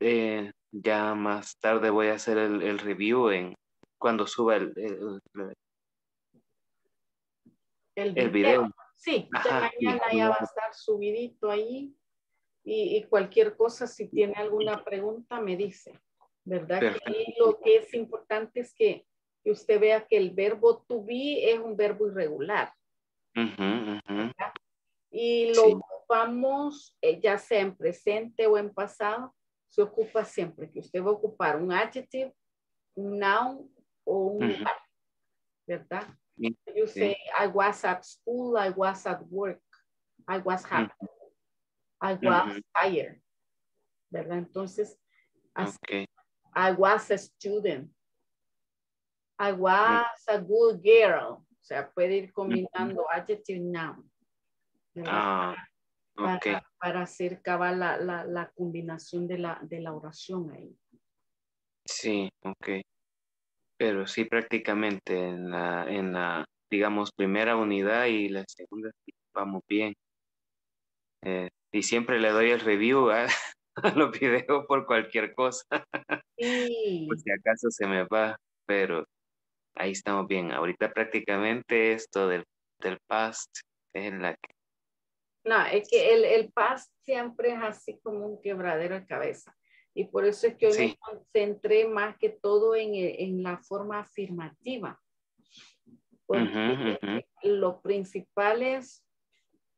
eh, ya más tarde voy a hacer el, el review en cuando suba el, el, el- el el video. video. Sí, mañana y- ya va a estar subidito ahí. Y, y cualquier cosa, si tiene alguna pregunta, me dice. ¿Verdad? Ahí lo que es importante es que, que usted vea que el verbo to be es un verbo irregular. Y lo Sí. ocupamos, eh, ya sea en presente o en pasado, se ocupa siempre que usted va a ocupar un adjective, un noun o un lugar, ¿verdad? Sí, You say, I was at school, I was at work, I was happy, I was tired, ¿verdad? Entonces, así. I was a student, I was a good girl, o sea, puede ir combinando adjective noun. Ah, para, ok. para hacer cabal la, la, la combinación de la, de la oración ahí. Sí, ok. Pero sí, prácticamente en la, en la, digamos, primera unidad y la segunda vamos bien. Eh, y siempre le doy el review a, a los videos por cualquier cosa, Sí, por si acaso se me va, pero ahí estamos bien. Ahorita prácticamente esto del, del past es la que, no, es que el, el past siempre es así como un quebradero de cabeza. Y por eso es que hoy me Sí. concentré más que todo en, en la forma afirmativa. Porque Ujú, ujú. lo principal es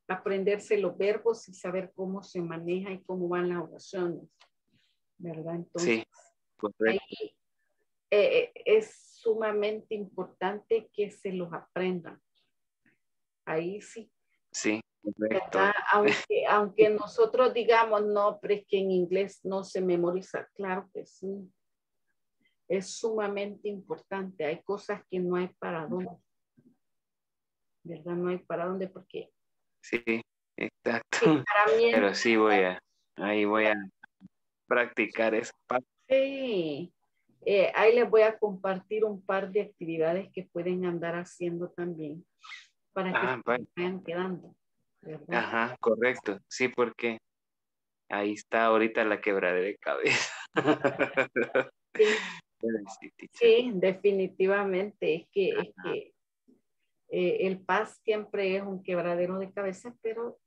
aprenderse los verbos y saber cómo se maneja y cómo van las oraciones. ¿Verdad? Entonces, sí, correcto. ahí eh, es sumamente importante que se los aprendan. Ahí sí, Sí, correcto. Aunque, aunque nosotros digamos, no, pero es que en inglés no se memoriza. Claro que sí. Es sumamente importante. Hay cosas que no hay para dónde. ¿Verdad? No hay para dónde porque Sí, exacto. para mí Pero sí voy a, ahí voy a practicar esa parte. Sí, Eh, ahí les voy a compartir un par de actividades que pueden andar haciendo también para que Ah, se vayan quedando, ¿verdad? Ajá, correcto. Sí, porque ahí está ahorita la quebradera de cabeza. Sí, definitivamente. Es que, es que eh, el paz siempre es un quebradero de cabeza, pero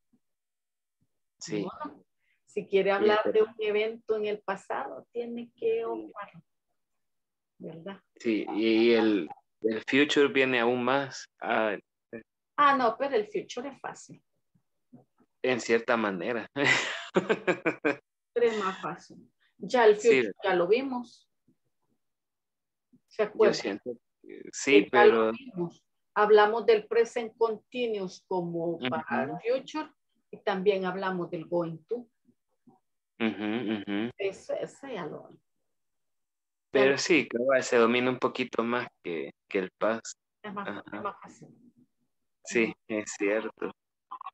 Sí, bueno, si quiere hablar de un evento en el pasado, tiene que ocuparlo, ¿verdad? sí, y el, el future viene aún más, ah, Ah, no, pero el future es fácil, en cierta manera. pero es más fácil. Ya el Sí. future ya lo vimos. ¿Se Yo acuerdan? siento, sí, ya lo pero vimos. Hablamos del present continuous como para el future y también hablamos del going to. Ese, ese ya lo Pero sí, cabal, se domina un poquito más que, que el past. es más, Ajá. es más fácil. Sí, es cierto.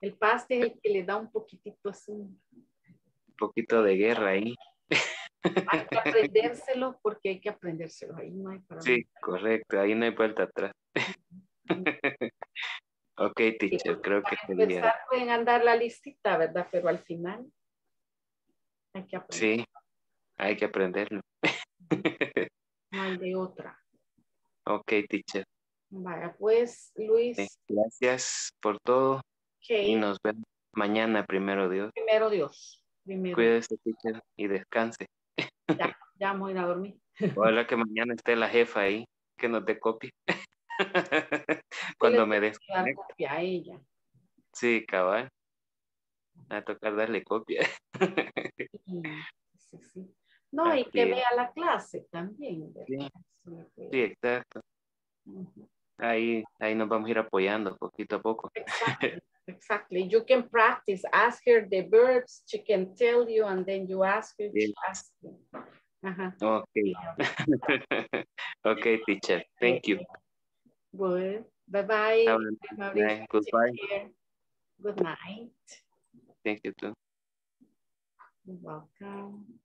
El past es el que le da un poquitito así. Un poquito de guerra ahí. Hay que aprendérselo porque hay que aprendérselo. Ahí no hay para Sí, correcto, ahí no hay vuelta atrás. ok, teacher, creo que. Empezar pueden andar la listita, ¿verdad? Pero al final hay que aprender. Sí, hay que aprenderlo. No hay de otra. ok, teacher. Vaya, pues, Luis, Sí, Gracias por todo y ok, nos vemos mañana, primero Dios. primero Dios. Primero, Cuídese, teacher, y descanse. ya, ya vamos a ir a dormir. Ojalá que mañana esté la jefa ahí, que nos dé copia. Cuando me des. Copia a ella. Sí, cabal. A tocar darle copia. Y- sí, sí. No, y que es. vea la clase también. Sí, sí. Exacto. Ahí, ahí nos vamos a ir apoyando poquito a poco. Exactly. Exactly. You can practice. Ask her the verbs. She can tell you, and then you ask her. she Yes. asks you. Ajá. Ok. ok, teacher. Thank you. Good. Bye bye. Have nice- Goodbye. Good night. Thank you too. You're welcome.